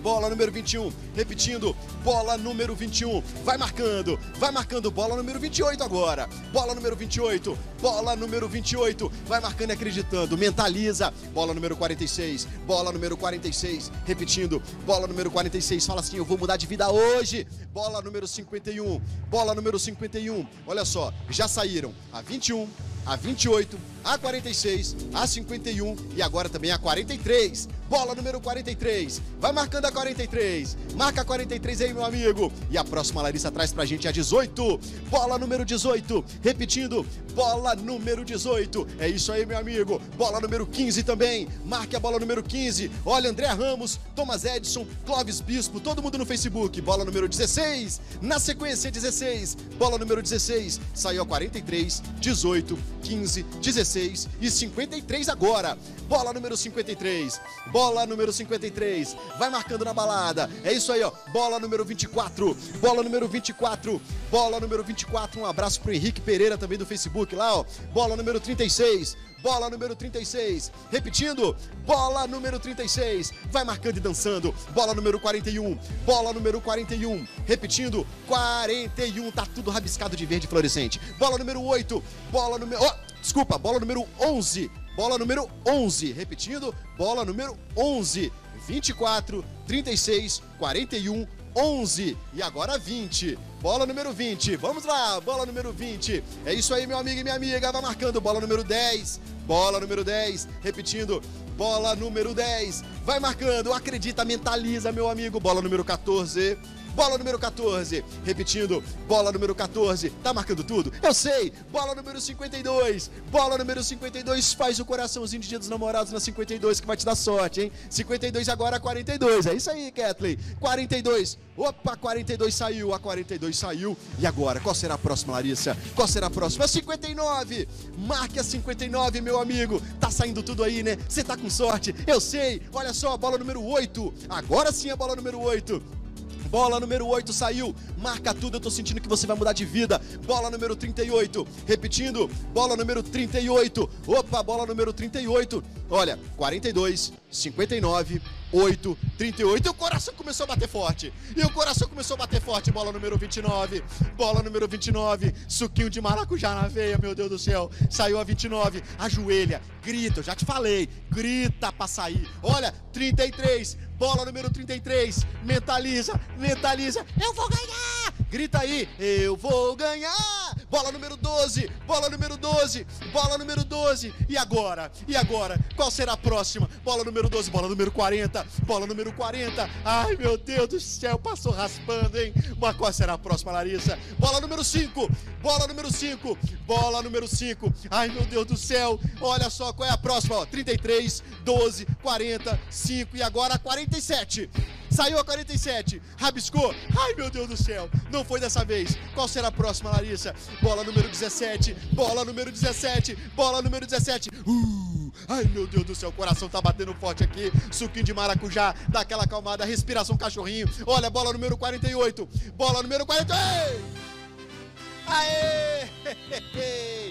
Bola número 21. Repetindo, bola número 21. Vai marcando, vai marcando, bola número 28 agora. Bola número 28, bola número 28. Vai marcando e acreditando, mentaliza. Bola número 46, bola número 46. Repetindo, bola número 46. Fala assim: eu vou mudar de vida hoje. Bola número 51, bola número 51. Olha só, já saíram a 21, a 28, a 46, a 51 e agora também a 43. Bola número 43. Vai marcando a 43. Marca a 43 aí, meu amigo. E a próxima Larissa traz pra gente a 18. Bola número 18. Repetindo, bola número 18. É isso aí, meu amigo. Bola número 15 também. Marque a bola número 15. Olha, André Ramos, Thomas Edson, Clóvis Bispo, todo mundo no Facebook. Bola número 16. Na sequência, 16. Bola número 16. Saiu a 43, 18, 15, 16 e 53 agora. Bola número 53. Bola número 53. Vai marcando na balada. É isso aí, ó. Bola número 24. Bola número 24. Bola número 24. Um abraço pro Henrique Pereira também do Facebook lá, ó. Bola número 36. Bola número 36. Repetindo. Bola número 36. Vai marcando e dançando. Bola número 41. Bola número 41. Repetindo. 41. Tá tudo rabiscado de verde fluorescente. Bola número 8. Bola número. Oh, desculpa. Bola número 11. Bola número 11. Repetindo, bola número 11. 24, 36, 41, 11. E agora 20. Bola número 20. Vamos lá, bola número 20. É isso aí, meu amigo e minha amiga. Vai marcando bola número 10. Bola número 10. Repetindo, bola número 10. Vai marcando, acredita, mentaliza, meu amigo. Bola número 14. Bola número 14. Repetindo, bola número 14. Tá marcando tudo? Eu sei. Bola número 52. Bola número 52. Faz o coraçãozinho de dia dos namorados na 52 que vai te dar sorte, hein? 52 agora 42. É isso aí, Kathleen. 42. Opa, 42 saiu. A 42 saiu. E agora? Qual será a próxima, Larissa? Qual será a próxima? 59. Marque a 59, meu amigo. Tá saindo tudo aí, né? Você tá com sorte. Eu sei. Olha só, bola número 8. Agora sim a bola número 8. Bola número 8 saiu. Marca tudo, eu tô sentindo que você vai mudar de vida. Bola número 38. Repetindo. Bola número 38. Opa, bola número 38. Olha, 42, 59, 8, 38. E o coração começou a bater forte. E o coração começou a bater forte. Bola número 29. Bola número 29. Suquinho de maracujá na veia, meu Deus do céu. Saiu a 29. Ajoelha. Grita, eu já te falei. Grita pra sair. Olha, 33. Bola número 33. Mentaliza, mentaliza. Eu vou ganhar! Grita aí. Eu vou ganhar! Bola número 12. Bola número 12. Bola número 12. E agora? E agora? Qual será a próxima? Bola número 12. Bola número 40. Bola número 40. Ai, meu Deus do céu. Passou raspando, hein? Mas qual será a próxima, Larissa? Bola número 5. Bola número 5. Bola número 5. Ai, meu Deus do céu. Olha só qual é a próxima. Ó, 33, 12, 40, 5 e agora 47. Saiu a 47. Rabiscou. Ai, meu Deus do céu. Não foi dessa vez. Qual será a próxima, Larissa? Bola número 17. Bola número 17. Bola número 17. Uh, ai, meu Deus do céu. O coração tá batendo forte aqui. Suquinho de maracujá. Dá aquela acalmada. Respiração cachorrinho. Olha, bola número 48. Bola número 48. Aê!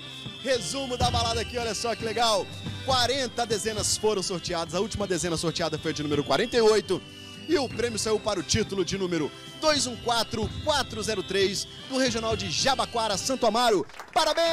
Resumo da balada aqui, olha só que legal. 40 dezenas foram sorteadas. A última dezena sorteada foi de número 48. E o prêmio saiu para o título de número 214403 do Regional de Jabaquara, Santo Amaro. Parabéns!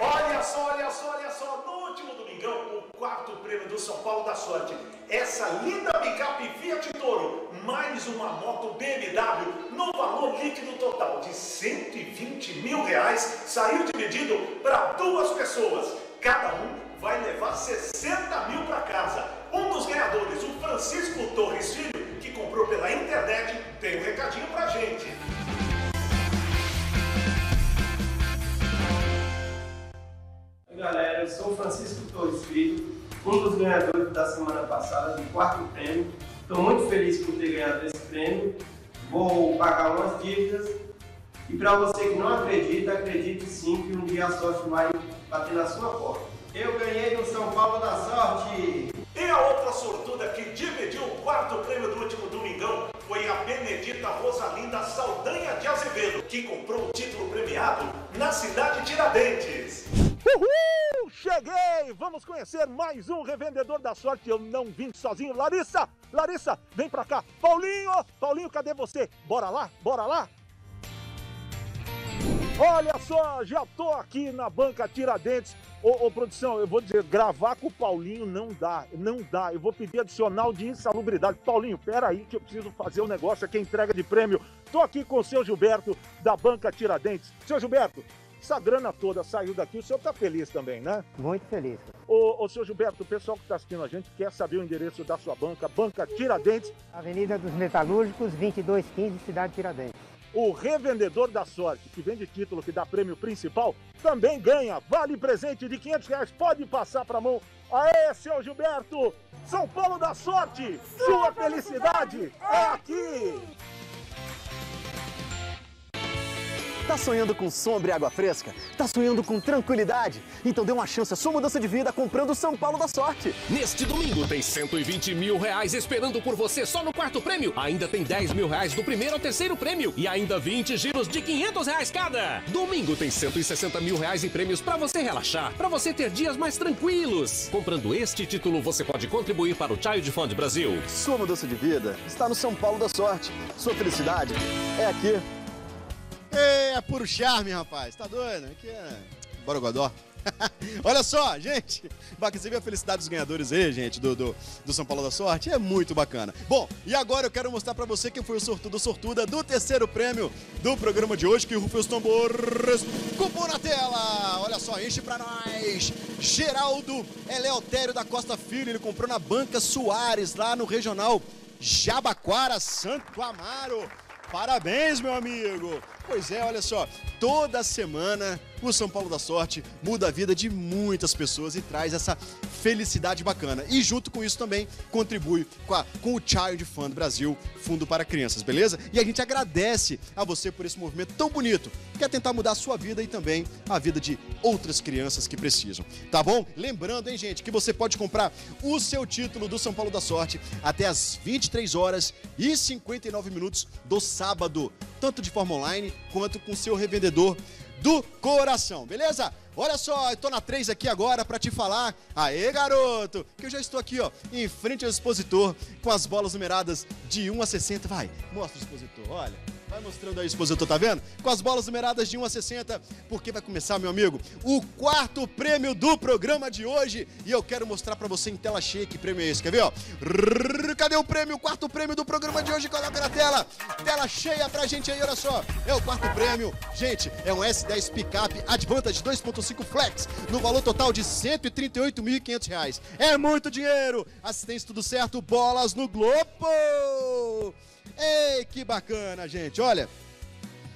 Olha só, olha só, olha só. No último domingão, o quarto prêmio do São Paulo da Sorte. Essa linda picape Fiat Toro, mais uma moto BMW, no valor líquido total de 120 mil reais, saiu dividido para duas pessoas. Cada um vai levar 60 mil para casa. Um dos ganhadores, o Francisco Torres Filho, que comprou pela internet, tem um recadinho pra gente. Galera, eu sou Francisco Torres Filho, um dos ganhadores da semana passada do quarto prêmio. Estou muito feliz por ter ganhado esse prêmio. Vou pagar umas dívidas. E para você que não acredita, acredite sim que um dia a sorte vai bater na sua porta. Eu ganhei no São Paulo da Sorte! E a outra sortuda que dividiu o quarto prêmio do último domingão foi a Benedita Rosalinda Saldanha de Azevedo, que comprou o título premiado na cidade de Tiradentes. Uhul! Cheguei! Vamos conhecer mais um revendedor da sorte. Eu não vim sozinho. Larissa! Larissa, vem pra cá. Paulinho! Paulinho, cadê você? Bora lá? Bora lá? Olha só, já tô aqui na banca Tiradentes. Ô, ô, produção, eu vou dizer, gravar com o Paulinho não dá, não dá. Eu vou pedir adicional de insalubridade. Paulinho, pera aí que eu preciso fazer um negócio aqui, entrega de prêmio. Tô aqui com o seu Gilberto, da banca Tiradentes. Seu Gilberto, essa grana toda saiu daqui, o senhor tá feliz também, né? Muito feliz. Ô, ô seu Gilberto, o pessoal que está assistindo a gente quer saber o endereço da sua banca, Banca Tiradentes. Avenida dos Metalúrgicos, 2215, Cidade Tiradentes. O revendedor da sorte, que vende título que dá prêmio principal, também ganha vale presente de 500 reais. Pode passar para a mão. Aê, seu Gilberto! São Paulo da sorte! Sua felicidade é aqui! Tá sonhando com sombra e água fresca? Tá sonhando com tranquilidade? Então dê uma chance à sua mudança de vida comprando o São Paulo da Sorte. Neste domingo tem 120 mil reais esperando por você só no quarto prêmio. Ainda tem 10 mil reais do primeiro ao terceiro prêmio. E ainda 20 giros de 500 reais cada. Domingo tem 160 mil reais em prêmios para você relaxar, para você ter dias mais tranquilos. Comprando este título, você pode contribuir para o Child Fund Brasil. Sua mudança de vida está no São Paulo da Sorte. Sua felicidade é aqui. É puro charme, rapaz. Tá doido? Aqui é Borogodó. Olha só, gente. Bacana, você viu a felicidade dos ganhadores aí, gente, do, do, do, São Paulo da Sorte? É muito bacana. Bom, e agora eu quero mostrar pra você quem foi o sortudo sortuda do terceiro prêmio do programa de hoje, que rufem os tambores. Cupom na tela! Olha só, enche pra nós. Geraldo Eleotério da Costa Filho, ele comprou na Banca Soares, lá no Regional Jabaquara, Santo Amaro. Parabéns, meu amigo! Pois é, olha só, toda semana o São Paulo da Sorte muda a vida de muitas pessoas e traz essa felicidade bacana. E junto com isso também contribui com, a, com o Child Fund Brasil, Fundo para Crianças, beleza? E a gente agradece a você por esse movimento tão bonito, que quer tentar mudar a sua vida e também a vida de outras crianças que precisam, tá bom? Lembrando, hein, gente, que você pode comprar o seu título do São Paulo da Sorte até as 23 horas e 59 minutos do sábado, tanto de forma online quanto com seu revendedor do coração, beleza? Olha só, eu tô na 3 aqui agora para te falar. Aê, garoto! Que eu já estou aqui, ó, em frente ao expositor com as bolas numeradas de 1 a 60. Vai, mostra o expositor, olha. Vai mostrando aí, expositor, tá vendo? Com as bolas numeradas de 1 a 60, porque vai começar, meu amigo, o quarto prêmio do programa de hoje. E eu quero mostrar para você em tela cheia que prêmio é esse. Quer ver, ó? Cadê o prêmio? O quarto prêmio do programa de hoje. Coloca na tela. Tela cheia pra gente aí, olha só. É o quarto prêmio. Gente, é um S10 Pickup Advantage 2.5 Flex, no valor total de R$ 138.500. É muito dinheiro. Assistência tudo certo, bolas no Globo. Ei, que bacana, gente. Olha,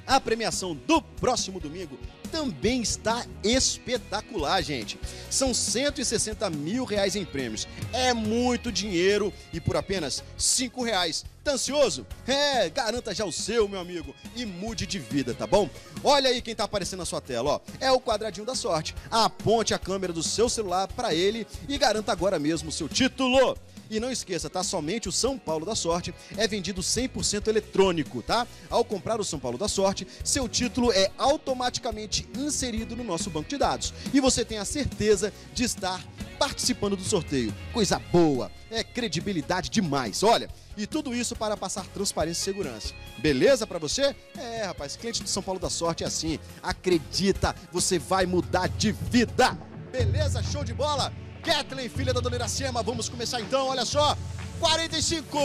a premiação do próximo domingo também está espetacular, gente. São 160 mil reais em prêmios. É muito dinheiro e por apenas 5 reais. Tá ansioso? É, garanta já o seu, meu amigo, e mude de vida, tá bom? Olha aí quem tá aparecendo na sua tela, ó. É o quadradinho da sorte. Aponte a câmera do seu celular para ele e garanta agora mesmo o seu título. E não esqueça, tá? Somente o São Paulo da Sorte é vendido 100% eletrônico, tá? Ao comprar o São Paulo da Sorte, seu título é automaticamente inserido no nosso banco de dados. E você tem a certeza de estar participando do sorteio. Coisa boa, é credibilidade demais. Olha, e tudo isso para passar transparência e segurança. Beleza para você? É, rapaz, cliente do São Paulo da Sorte é assim. Acredita, você vai mudar de vida. Beleza? Show de bola? Kathleen, filha da dona Iracema. Vamos começar então, olha só. 45!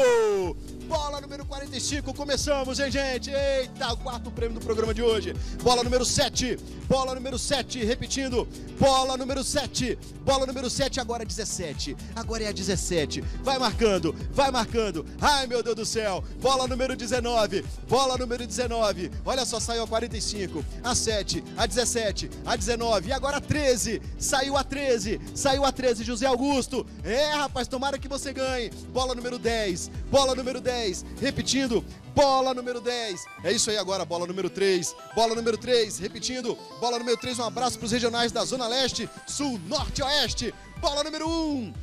Bola número 45, começamos, hein, gente? Eita, o quarto prêmio do programa de hoje. Bola número 7, bola número 7, repetindo. Bola número 7, bola número 7, agora 17. Agora é a 17. Vai marcando, vai marcando. Ai, meu Deus do céu. Bola número 19, bola número 19. Olha só, saiu a 45, a 7, a 17, a 19 e agora a 13. Saiu a 13, saiu a 13, José Augusto. É, rapaz, tomara que você ganhe. Bola número 10, bola número 10. 10. Repetindo, bola número 10. É isso aí agora, bola número 3. Bola número 3, repetindo, bola número 3. Um abraço para os regionais da Zona Leste, Sul, Norte e Oeste. Bola número 1.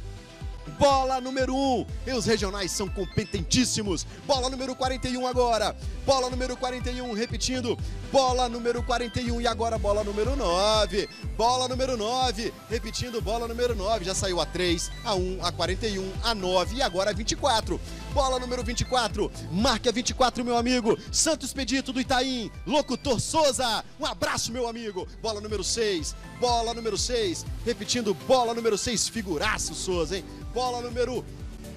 Bola número 1. E os regionais são competentíssimos. Bola número 41 agora. Bola número 41, repetindo. Bola número 41 e agora bola número 9. Bola número 9, repetindo, bola número 9. Já saiu a 3, a 1, a 41, a 9 e agora a 24. Bola número 24, marca 24, meu amigo. Santos Pedito do Itaim, locutor Souza. Um abraço, meu amigo. Bola número 6, bola número 6, repetindo, bola número 6, figuraço Souza, hein? Bola número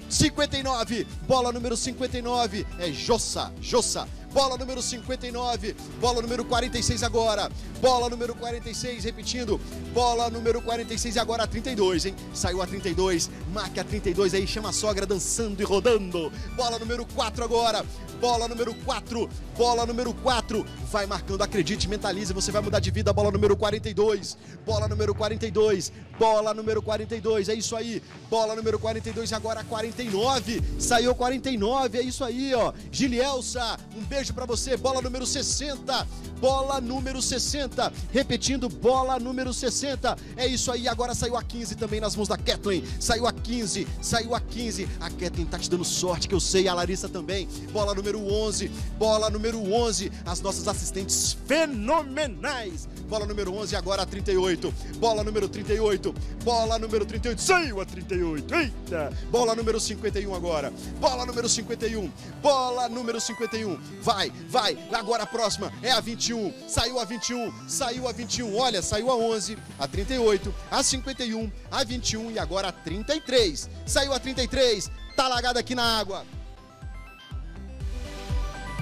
59, bola número 59 é Jossa, Jossa. Bola número 59, bola número 46 agora. Bola número 46, repetindo. Bola número 46 e agora a 32, hein? Saiu a 32, marca a 32 aí, chama a sogra dançando e rodando. Bola número 4 agora. Bola número 4, bola número 4. Vai marcando, acredite, mentalize, você vai mudar de vida. Bola número 42, bola número 42, bola número 42. É isso aí. Bola número 42 e agora a 49. Saiu 49, é isso aí, ó. Gilielsa, um beijo para você. Bola número 60, bola número 60. Repetindo, bola número 60. É isso aí, agora saiu a 15 também nas mãos da Kathleen. Saiu a 15, saiu a 15. A Kathleen tá te dando sorte, que eu sei, a Larissa também. Bola número 11, bola número 11. As nossas assistentes fenomenais. Bola número 11 agora a 38. Bola número 38. Bola número 38. Saiu a 38. Eita! Bola número 51 agora. Bola número 51. Bola número 51. Vai, vai. Agora a próxima é a 21. Saiu a 21. Saiu a 21. Olha, saiu a 11, a 38, a 51, a 21 e agora a 33. Saiu a 33. Tá lagada aqui na água.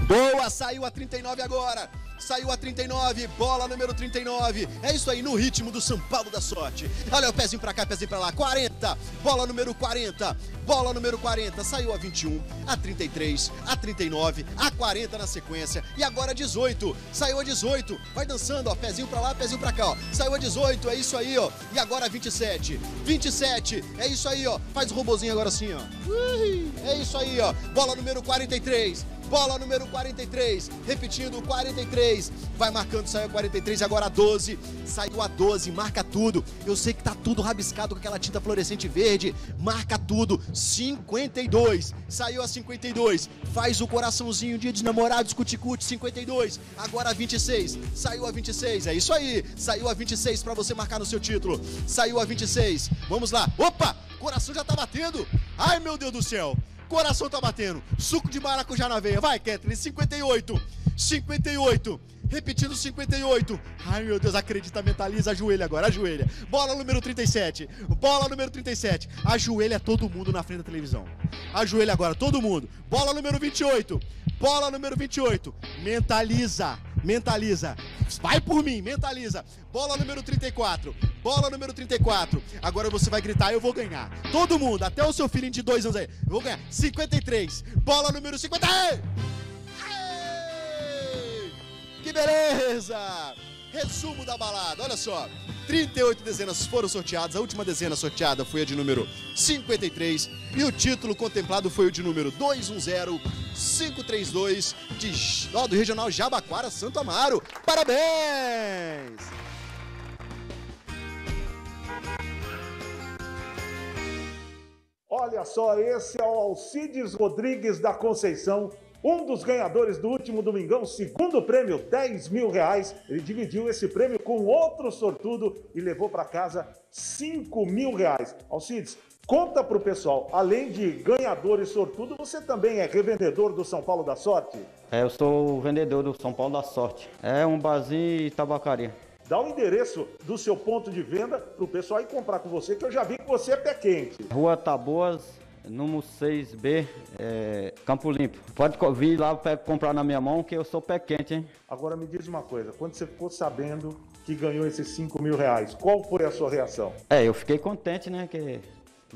Boa, saiu a 39 agora. Saiu a 39, bola número 39. É isso aí, no ritmo do São Paulo da Sorte. Olha o pezinho pra cá, pezinho pra lá. 40, bola número 40. Bola número 40, saiu a 21, a 33, a 39, a 40 na sequência. E agora a 18, saiu a 18. Vai dançando, ó, pezinho pra lá, pezinho pra cá, ó. Saiu a 18, é isso aí, ó. E agora a 27, 27, é isso aí, ó. Faz o robozinho agora assim, ó. É isso aí, ó. Bola número 43. Bola número 43, repetindo, 43. Vai marcando, saiu a 43, agora a 12. Saiu a 12, marca tudo. Eu sei que tá tudo rabiscado com aquela tinta fluorescente verde. Marca tudo. 52. Saiu a 52. Faz o coraçãozinho dia de namorados, cuticute, 52. Agora a 26. Saiu a 26. É isso aí. Saiu a 26 para você marcar no seu título. Saiu a 26. Vamos lá. Opa! Coração já tá batendo. Ai, meu Deus do céu. Coração tá batendo. Suco de maracujá na veia. Vai, Kathleen. 58. 58. Repetindo 58. Ai, meu Deus, acredita, mentaliza, ajoelha agora, ajoelha. Bola número 37. Bola número 37. Ajoelha todo mundo na frente da televisão. Ajoelha agora, todo mundo. Bola número 28. Bola número 28. Mentaliza. Mentaliza. Vai por mim, mentaliza. Bola número 34. Bola número 34. Agora você vai gritar, eu vou ganhar. Todo mundo, até o seu filhinho de dois anos aí. Eu vou ganhar. 53. Bola número 50. Ei! Ei! Que beleza! Resumo da balada, olha só. 38 dezenas foram sorteadas. A última dezena sorteada foi a de número 53. E o título contemplado foi o de número 210532 de, ó, do Regional Jabaquara Santo Amaro. Parabéns! Olha só, esse é o Alcides Rodrigues da Conceição, um dos ganhadores do último domingão, segundo prêmio, 10 mil reais. Ele dividiu esse prêmio com outro sortudo e levou para casa 5 mil reais. Alcides, conta para o pessoal, além de ganhador e sortudo, você também é revendedor do São Paulo da Sorte? É, eu sou o vendedor do São Paulo da Sorte. É um barzinho e tabacaria. Dá o endereço do seu ponto de venda para o pessoal ir comprar com você, que eu já vi que você é pé quente. Rua Taboas, número 6B, é, Campo Limpo. Pode vir lá para comprar na minha mão, que eu sou pé quente, hein? Agora me diz uma coisa, quando você ficou sabendo que ganhou esses 5 mil reais, qual foi a sua reação? É, eu fiquei contente, né? Que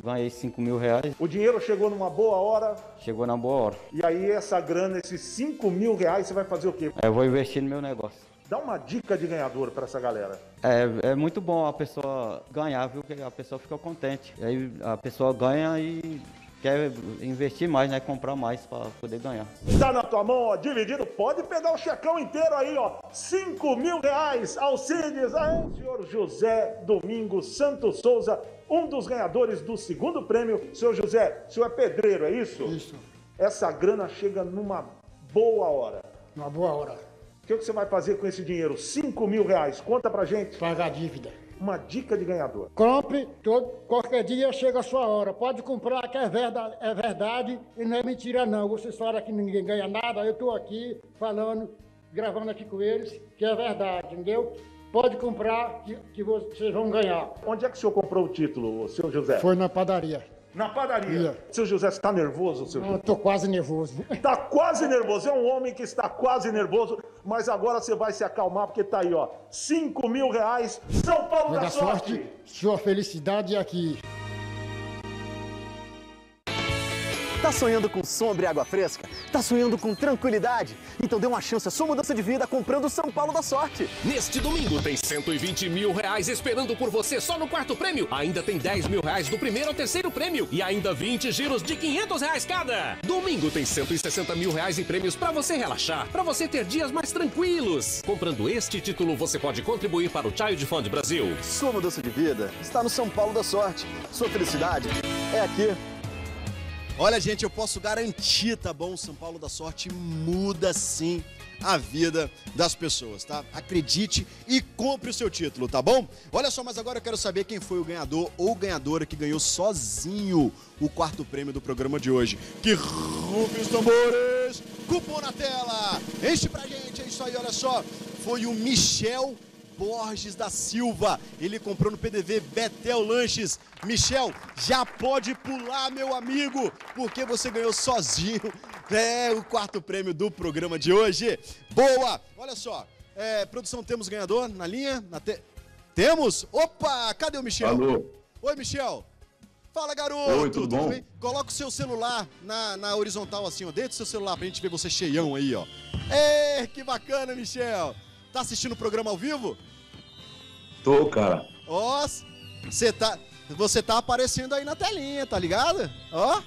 ganhei 5 mil reais. O dinheiro chegou numa boa hora, Chegou na boa hora. e aí essa grana, esses 5 mil reais, você vai fazer o quê? É, eu vou investir no meu negócio. Dá uma dica de ganhador para essa galera. É, é muito bom a pessoa ganhar, viu? Que a pessoa fica contente. E aí a pessoa ganha e quer investir mais, né? Comprar mais para poder ganhar. Tá na tua mão, ó, dividido. Pode pegar o checão inteiro aí, ó. 5 mil reais, Alcides. Aí, senhor José Domingos Santos Souza, um dos ganhadores do segundo prêmio. Senhor José, o senhor é pedreiro, é isso? Isso. Essa grana chega numa boa hora. Uma boa hora. O que, que você vai fazer com esse dinheiro? 5 mil reais. Conta pra gente. Pagar a dívida. Uma dica de ganhador. Compre, todo, qualquer dia chega a sua hora. Pode comprar que é verdade, é verdade e não é mentira não. Vocês falam que ninguém ganha nada, eu estou aqui falando, gravando aqui com eles, que é verdade, entendeu? Pode comprar que, que vocês vão ganhar. Onde é que o senhor comprou o título, seu José? Foi na padaria. Na padaria. Seu José, você está nervoso, seu José? Estou quase nervoso. Está quase nervoso. É um homem que está quase nervoso, mas agora você vai se acalmar, porque tá aí, ó. 5 mil reais. São Paulo da dar sorte. sorte, sua felicidade é aqui. Tá sonhando com sombra e água fresca? Tá sonhando com tranquilidade? Então dê uma chance à sua mudança de vida comprando o São Paulo da Sorte. Neste domingo tem 120 mil reais esperando por você só no quarto prêmio. Ainda tem 10 mil reais do primeiro ao terceiro prêmio. E ainda 20 giros de 500 reais cada. Domingo tem 160 mil reais em prêmios para você relaxar, para você ter dias mais tranquilos. Comprando este título, você pode contribuir para o Child Fund Brasil. Sua mudança de vida está no São Paulo da Sorte. Sua felicidade é aqui. Olha, gente, eu posso garantir, tá bom? O São Paulo da Sorte muda sim a vida das pessoas, tá? Acredite e compre o seu título, tá bom? Olha só, mas agora eu quero saber quem foi o ganhador ou ganhadora que ganhou sozinho o quarto prêmio do programa de hoje. Que rufe os tambores! Cupom na tela! Enche pra gente, é isso aí, olha só. Foi o Michel Borges da Silva. Ele comprou no PDV Betel Lanches. Michel, já pode pular, meu amigo, porque você ganhou sozinho é, o quarto prêmio do programa de hoje. Boa! Olha só, é, produção, temos ganhador na linha? Na te... Temos? Opa, cadê o Michel? Alô. Oi, Michel. Fala, garoto. Oi, tudo bom? bem? Coloca o seu celular na, na horizontal assim, ó. Dentro do seu celular pra gente ver você cheião aí, ó. Ê, que bacana, Michel. Tá assistindo o programa ao vivo? Tô, cara. Ó, você tá, você tá aparecendo aí na telinha, tá ligado? Ó,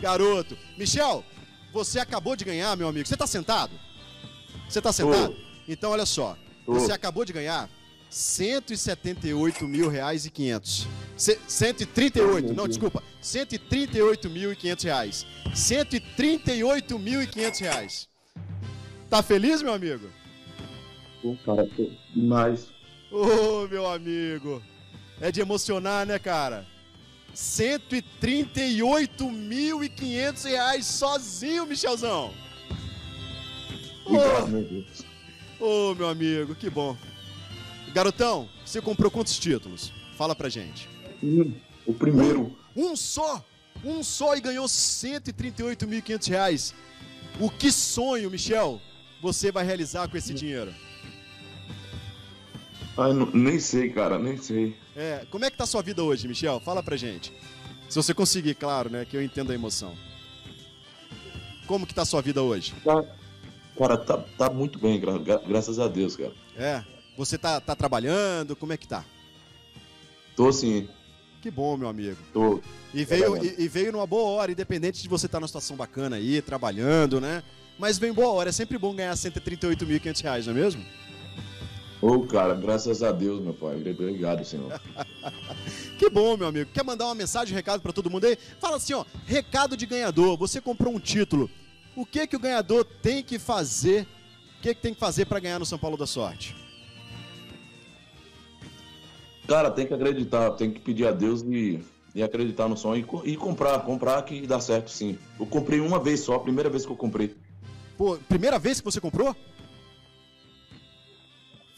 garoto. Michel, você acabou de ganhar, meu amigo. Você tá sentado? Você tá sentado? Então, olha só. Tô. Você acabou de ganhar 178 mil reais e 500. Ce- 138, não, desculpa. 138 mil e 500 reais. 138 mil e 500 reais. Tá feliz, meu amigo? Pô, cara, tô demais. Ô, meu amigo. É de emocionar, né, cara? 138.500 reais sozinho, Michelzão. Meu Deus. Ô, meu amigo, que bom. Garotão, você comprou quantos títulos? Fala pra gente. Hum, o primeiro. Um só! Um só e ganhou 138.500 reais. O que sonho, Michel, você vai realizar com esse dinheiro? Ai, não- nem sei, cara, nem sei. É, como é que tá a sua vida hoje, Michel? Fala pra gente. Se você conseguir, claro, né, que eu entendo a emoção. Como que tá a sua vida hoje? Tá- Cara, tá, tá muito bem, gra- gra- graças a Deus, cara. É, você tá, tá trabalhando? Como é que tá? Tô assim, Que bom, meu amigo. tô. E veio, e, e veio numa boa hora, independente de você estar numa situação bacana aí, trabalhando, né? Mas vem boa hora, é sempre bom ganhar 138.500 reais, não é mesmo? Ô, cara, graças a Deus, meu pai. Obrigado, senhor. Que bom, meu amigo. Quer mandar uma mensagem, um recado pra todo mundo aí? Fala assim, ó, recado de ganhador. Você comprou um título. O que que o ganhador tem que fazer? O que que tem que fazer pra ganhar no São Paulo da Sorte? Cara, tem que acreditar, tem que pedir a Deus e, e acreditar no sonho e, e comprar, comprar que dá certo sim. Eu comprei uma vez só, a primeira vez que eu comprei. Pô, primeira vez que você comprou?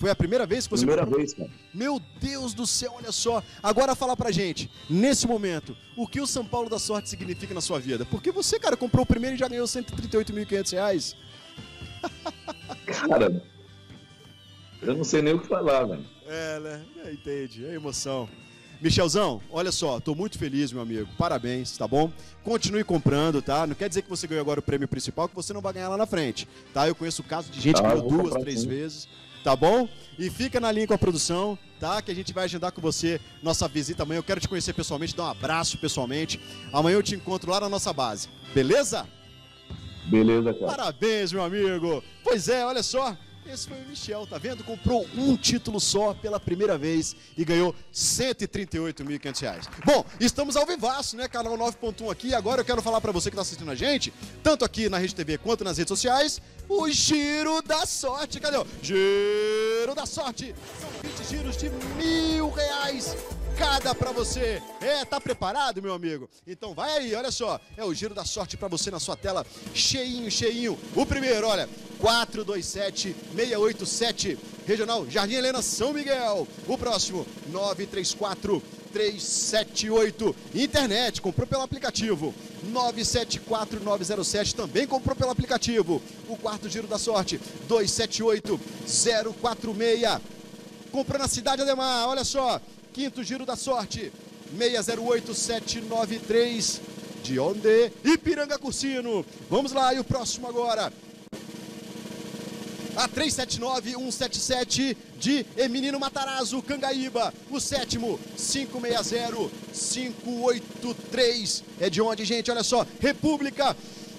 Foi a primeira vez que você Primeira comprou? vez, cara. Meu Deus do céu, olha só. Agora fala pra gente, nesse momento, o que o São Paulo da Sorte significa na sua vida? Porque você, cara, comprou o primeiro e já ganhou 138.500 reais. Cara, eu não sei nem o que falar, velho. É, né? É, entende, é emoção. Michelzão, olha só, tô muito feliz, meu amigo. Parabéns, tá bom? Continue comprando, tá? Não quer dizer que você ganhou agora o prêmio principal, que você não vai ganhar lá na frente, tá? Eu conheço o caso de gente que Ah, ganhou duas, três sim. vezes. Tá bom? E fica na linha com a produção, tá? Que a gente vai agendar com você nossa visita amanhã. Eu quero te conhecer pessoalmente, dar um abraço pessoalmente. Amanhã eu te encontro lá na nossa base, beleza? Beleza, cara. Parabéns, meu amigo. Pois é, olha só. Esse foi o Michel, tá vendo? Comprou um título só pela primeira vez e ganhou 138.500 reais. Bom, estamos ao vivaço, né? Canal 9.1 aqui. Agora eu quero falar para você que está assistindo a gente, tanto aqui na Rede TV quanto nas redes sociais, o Giro da Sorte. Cadê? Giro da Sorte. São 20 giros de mil reais cada para você. É, tá preparado, meu amigo? Então vai aí, olha só. É o giro da sorte para você na sua tela, cheinho, cheinho. O primeiro, olha, 427 687, Regional Jardim Helena São Miguel. O próximo, 934 378. Internet, comprou pelo aplicativo. 974907 também comprou pelo aplicativo. O quarto giro da sorte, 278 046. Comprou na cidade Ademar, olha só. Quinto giro da sorte, 608793. De onde? Ipiranga Cursino. Vamos lá, e o próximo agora. A 379177 de Eminino Matarazzo, Cangaíba. O sétimo, 560583. É de onde, gente? Olha só, República.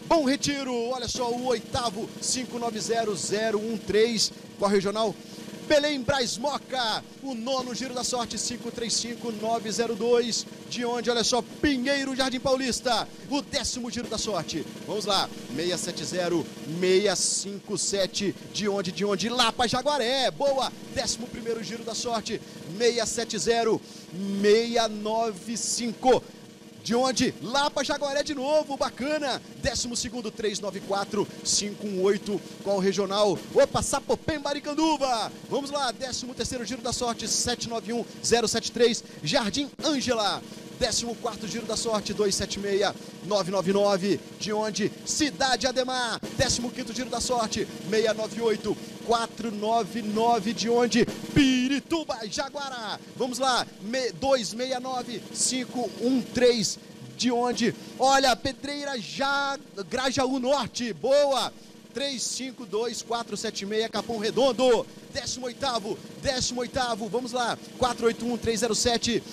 Bom Retiro, olha só, o oitavo, 590013. Qual regional? Belém Braz Moca, o nono Giro da Sorte 535902, de onde, olha só, Pinheiro Jardim Paulista, o décimo Giro da Sorte. Vamos lá, 670657, de onde, de onde? Lapa Jaguaré, boa, décimo primeiro Giro da Sorte, 670695. De onde? Lapa Jaguaré de novo, bacana. 12 394 518, qual regional? Opa, Sapopem Baricanduva. Vamos lá, 13 Giro da Sorte, 791 073, Jardim Ângela. 14 Giro da Sorte, 276 999, de onde? Cidade Ademar. 15 Giro da Sorte, 698 499, de onde? Pirituba, Jaguará. Vamos lá, 269 513, de onde? Olha, Pedreira já, Grajaú Norte, boa. 352476, Capão Redondo. 18º, 18º, vamos lá. 481 307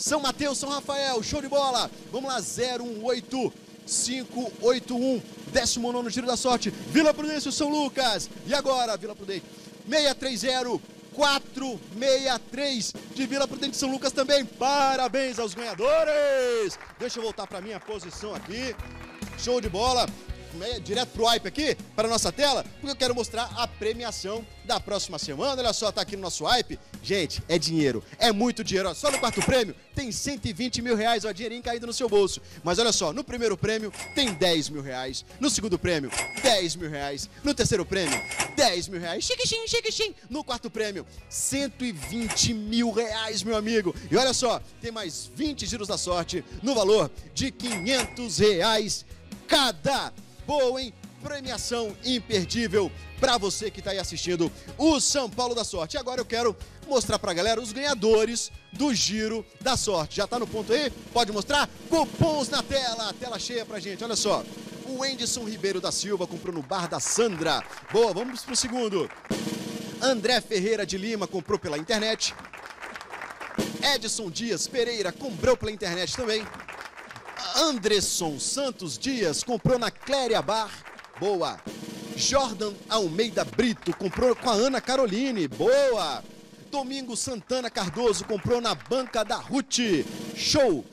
são Mateus, São Rafael, show de bola. Vamos lá, 018 581, 19 Giro da Sorte, Vila Prudência, São Lucas. E agora, Vila Prudente, 630 463 de Vila Prudente São Lucas também. Parabéns aos ganhadores. Deixa eu voltar para minha posição aqui. Show de bola direto pro wipe aqui, para nossa tela, porque eu quero mostrar a premiação da próxima semana. Olha só, tá aqui no nosso wipe. Gente, é dinheiro, é muito dinheiro. Só no quarto prêmio tem 120 mil reais, ó, dinheirinho caído no seu bolso. Mas olha só, no primeiro prêmio tem 10 mil reais, no segundo prêmio 10 mil reais, no terceiro prêmio 10 mil reais, chiquixim, chiquixim. No quarto prêmio 120 mil reais, meu amigo. E olha só, tem mais 20 giros da sorte no valor de 500 reais cada boa, hein? Premiação imperdível para você que está aí assistindo o São Paulo da Sorte. Agora eu quero mostrar para a galera os ganhadores do Giro da Sorte. Já está no ponto aí? Pode mostrar? Cupons na tela, tela cheia pra gente, olha só. O Endson Ribeiro da Silva comprou no bar da Sandra. Boa, vamos pro segundo. André Ferreira de Lima comprou pela internet. Edson Dias Pereira comprou pela internet também. Anderson Santos Dias comprou na Cléria Bar. Boa. Jordan Almeida Brito comprou com a Ana Caroline. Boa. Domingo Santana Cardoso comprou na banca da Ruth. Show.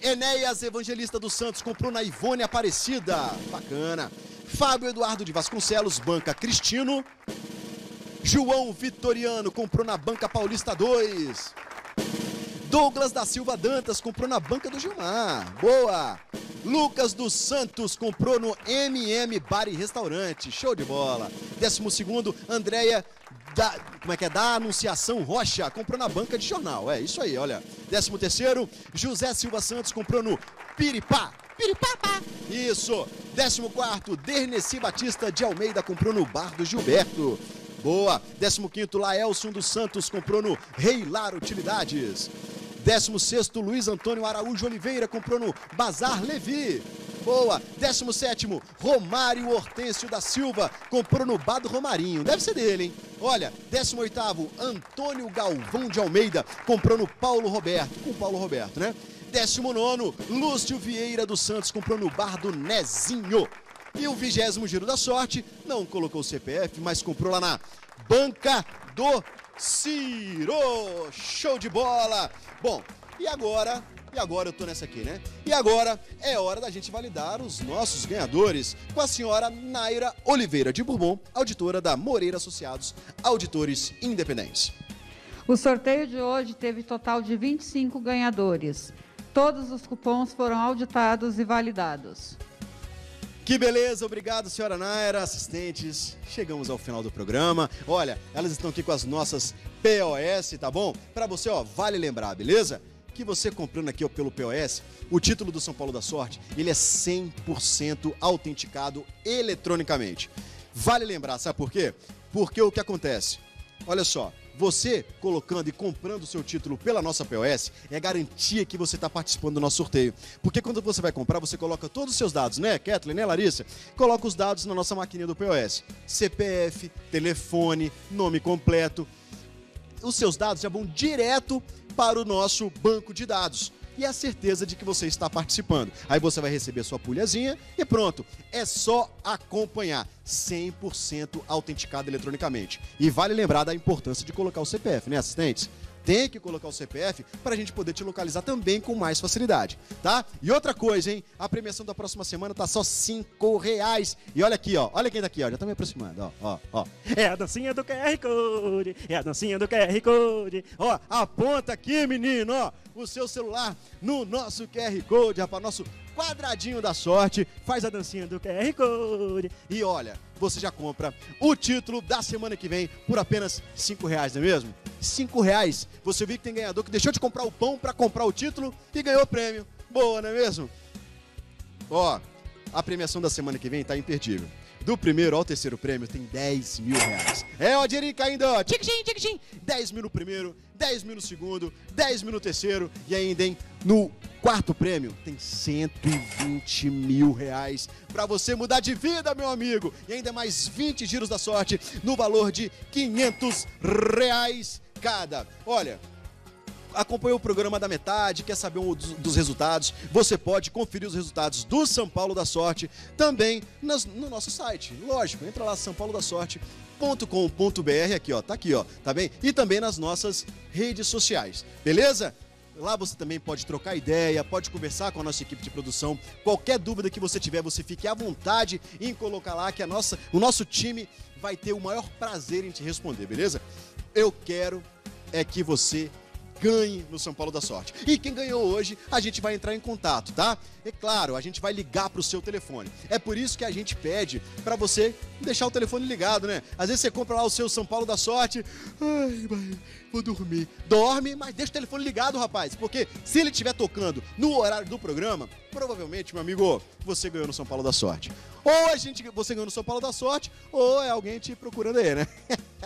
Enéas Evangelista dos Santos comprou na Ivone Aparecida. Bacana. Fábio Eduardo de Vasconcelos, banca Cristino. João Vitoriano comprou na banca Paulista 2. Douglas da Silva Dantas comprou na banca do Gilmar. Boa! Lucas dos Santos comprou no MM Bar e Restaurante. Show de bola. Décimo segundo, Andréia da, como é que é? Da Anunciação Rocha, comprou na banca de jornal. É isso aí, olha. Décimo terceiro, José Silva Santos comprou no Piripá. Piripá, Isso. Décimo quarto, Derneci Batista de Almeida comprou no Bar do Gilberto. Boa. Décimo quinto, Laelson dos Santos comprou no Reilar Utilidades. 16 Luiz Antônio Araújo Oliveira comprou no Bazar Levi. Boa. 17, Romário Hortêncio da Silva. Comprou no bar do Romarinho. Deve ser dele, hein? Olha, 18, Antônio Galvão de Almeida. Comprou no Paulo Roberto. Com o Paulo Roberto, né? 19, Lúcio Vieira dos Santos. Comprou no bar do Nezinho. E o vigésimo giro da sorte não colocou o CPF, mas comprou lá na banca do Ciro. Show de bola! Bom, e agora e agora eu tô nessa aqui, né? E agora é hora da gente validar os nossos ganhadores com a senhora Naira Oliveira de Bourbon, auditora da Moreira Associados Auditores Independentes. O sorteio de hoje teve total de 25 ganhadores. Todos os cupons foram auditados e validados. Que beleza, obrigado, senhora Naira, assistentes. Chegamos ao final do programa. Olha, elas estão aqui com as nossas POS, tá bom? Para você, ó, vale lembrar, beleza? Que você comprando aqui ó, pelo POS, o título do São Paulo da Sorte, ele é 100% autenticado eletronicamente. Vale lembrar, sabe por quê? Porque o que acontece? Olha só, você colocando e comprando o seu título pela nossa POS é garantia que você está participando do nosso sorteio. Porque quando você vai comprar, você coloca todos os seus dados, né, Kathleen, né, Larissa? Coloca os dados na nossa maquininha do POS: CPF, telefone, nome completo. Os seus dados já vão direto para o nosso banco de dados e a certeza de que você está participando. Aí você vai receber sua pulhazinha e pronto. É só acompanhar. 100% autenticado eletronicamente. E vale lembrar da importância de colocar o CPF, né, assistentes? Tem que colocar o CPF para a gente poder te localizar também com mais facilidade, tá? E outra coisa, hein? A premiação da próxima semana tá só cinco reais. E olha aqui, ó. Olha quem tá aqui, ó. Já tá me aproximando, ó, ó, ó. É a dancinha do QR Code. É a dancinha do QR Code. Ó, aponta aqui, menino, ó. O seu celular no nosso QR Code, rapaz. Nosso quadradinho da sorte, faz a dancinha do QR Code e olha, você já compra o título da semana que vem por apenas cinco reais, não é mesmo? Cinco reais. Você viu que tem ganhador que deixou de comprar o pão para comprar o título e ganhou o prêmio. Boa, não é mesmo? Ó, a premiação da semana que vem tá imperdível. Do primeiro ao terceiro prêmio tem 10 mil reais. É, ó, dinheirinho caindo, ó. Tchiquim, tchiquim. 10 mil no primeiro, 10 mil no segundo, 10 mil no terceiro e ainda, hein, no quarto prêmio tem 120 mil reais para você mudar de vida, meu amigo. E ainda mais 20 giros da sorte no valor de 500 reais cada. Olha, acompanhou o programa da metade, quer saber um dos, dos, resultados, você pode conferir os resultados do São Paulo da Sorte também nas, no nosso site. Lógico, entra lá sãopaulodasorte.com.br aqui, ó, tá aqui, ó, tá bem? E também nas nossas redes sociais. Beleza? Lá você também pode trocar ideia, pode conversar com a nossa equipe de produção. Qualquer dúvida que você tiver, você fique à vontade em colocar lá que a nossa, o nosso time vai ter o maior prazer em te responder, beleza? Eu quero é que você ganhe no São Paulo da Sorte. E quem ganhou hoje, a gente vai entrar em contato, tá? É claro, a gente vai ligar para o seu telefone. É por isso que a gente pede para você deixar o telefone ligado, né? Às vezes você compra lá o seu São Paulo da Sorte, ai, mãe, vou dormir. Dorme, mas deixa o telefone ligado, rapaz, porque se ele estiver tocando no horário do programa, provavelmente, meu amigo, você ganhou no São Paulo da Sorte. Ou a gente, você ganhou no São Paulo da Sorte, ou é alguém te procurando aí, né?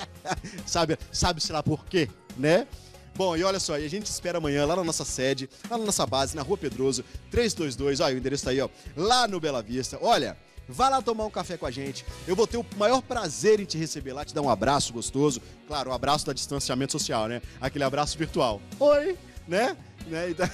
sabe, sabe-se lá por quê, né? Bom, e olha só, e a gente espera amanhã lá na nossa sede, lá na nossa base, na Rua Pedroso, 322, olha, o endereço tá aí, ó, lá no Bela Vista. Olha, Vá lá tomar um café com a gente. Eu vou ter o maior prazer em te receber lá, te dar um abraço gostoso. Claro, o um abraço da distanciamento social, né? Aquele abraço virtual. Oi, né? né? Então,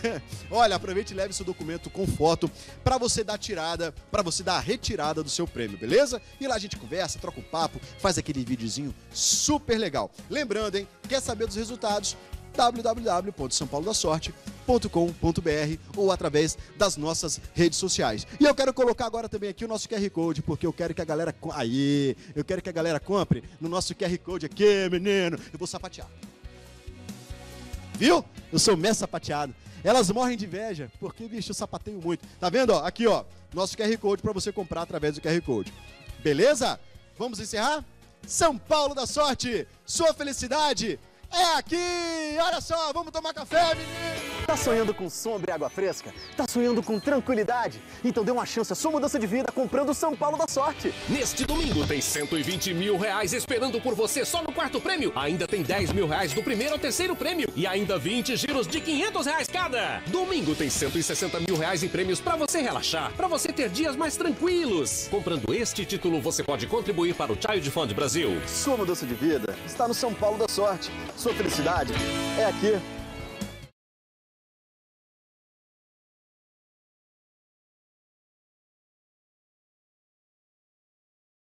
olha, aproveite e leve seu documento com foto para você dar tirada, para você dar a retirada do seu prêmio, beleza? E lá a gente conversa, troca um papo, faz aquele videozinho super legal. Lembrando, hein? Quer saber dos resultados? www.sampaulodassorte.com.br ou através das nossas redes sociais. E eu quero colocar agora também aqui o nosso QR Code, porque eu quero que a galera. Aí, eu quero que a galera compre no nosso QR Code aqui, menino. Eu vou sapatear. Viu? Eu sou mestre sapateado. Elas morrem de inveja, porque, bicho, eu sapateio muito. Tá vendo? Ó, aqui, ó, nosso QR Code para você comprar através do QR Code. Beleza? Vamos encerrar? São Paulo da Sorte, sua felicidade é aqui! Olha só, vamos tomar café, menino! Tá sonhando com sombra e água fresca? Tá sonhando com tranquilidade? Então dê uma chance à sua mudança de vida comprando o São Paulo da Sorte. Neste domingo tem 120 mil reais esperando por você só no quarto prêmio. Ainda tem 10 mil reais do primeiro ao terceiro prêmio. E ainda 20 giros de 500 reais cada. Domingo tem 160 mil reais em prêmios para você relaxar, para você ter dias mais tranquilos. Comprando este título, você pode contribuir para o Child Fund Brasil. Sua mudança de vida está no São Paulo da Sorte. Sua felicidade é aqui.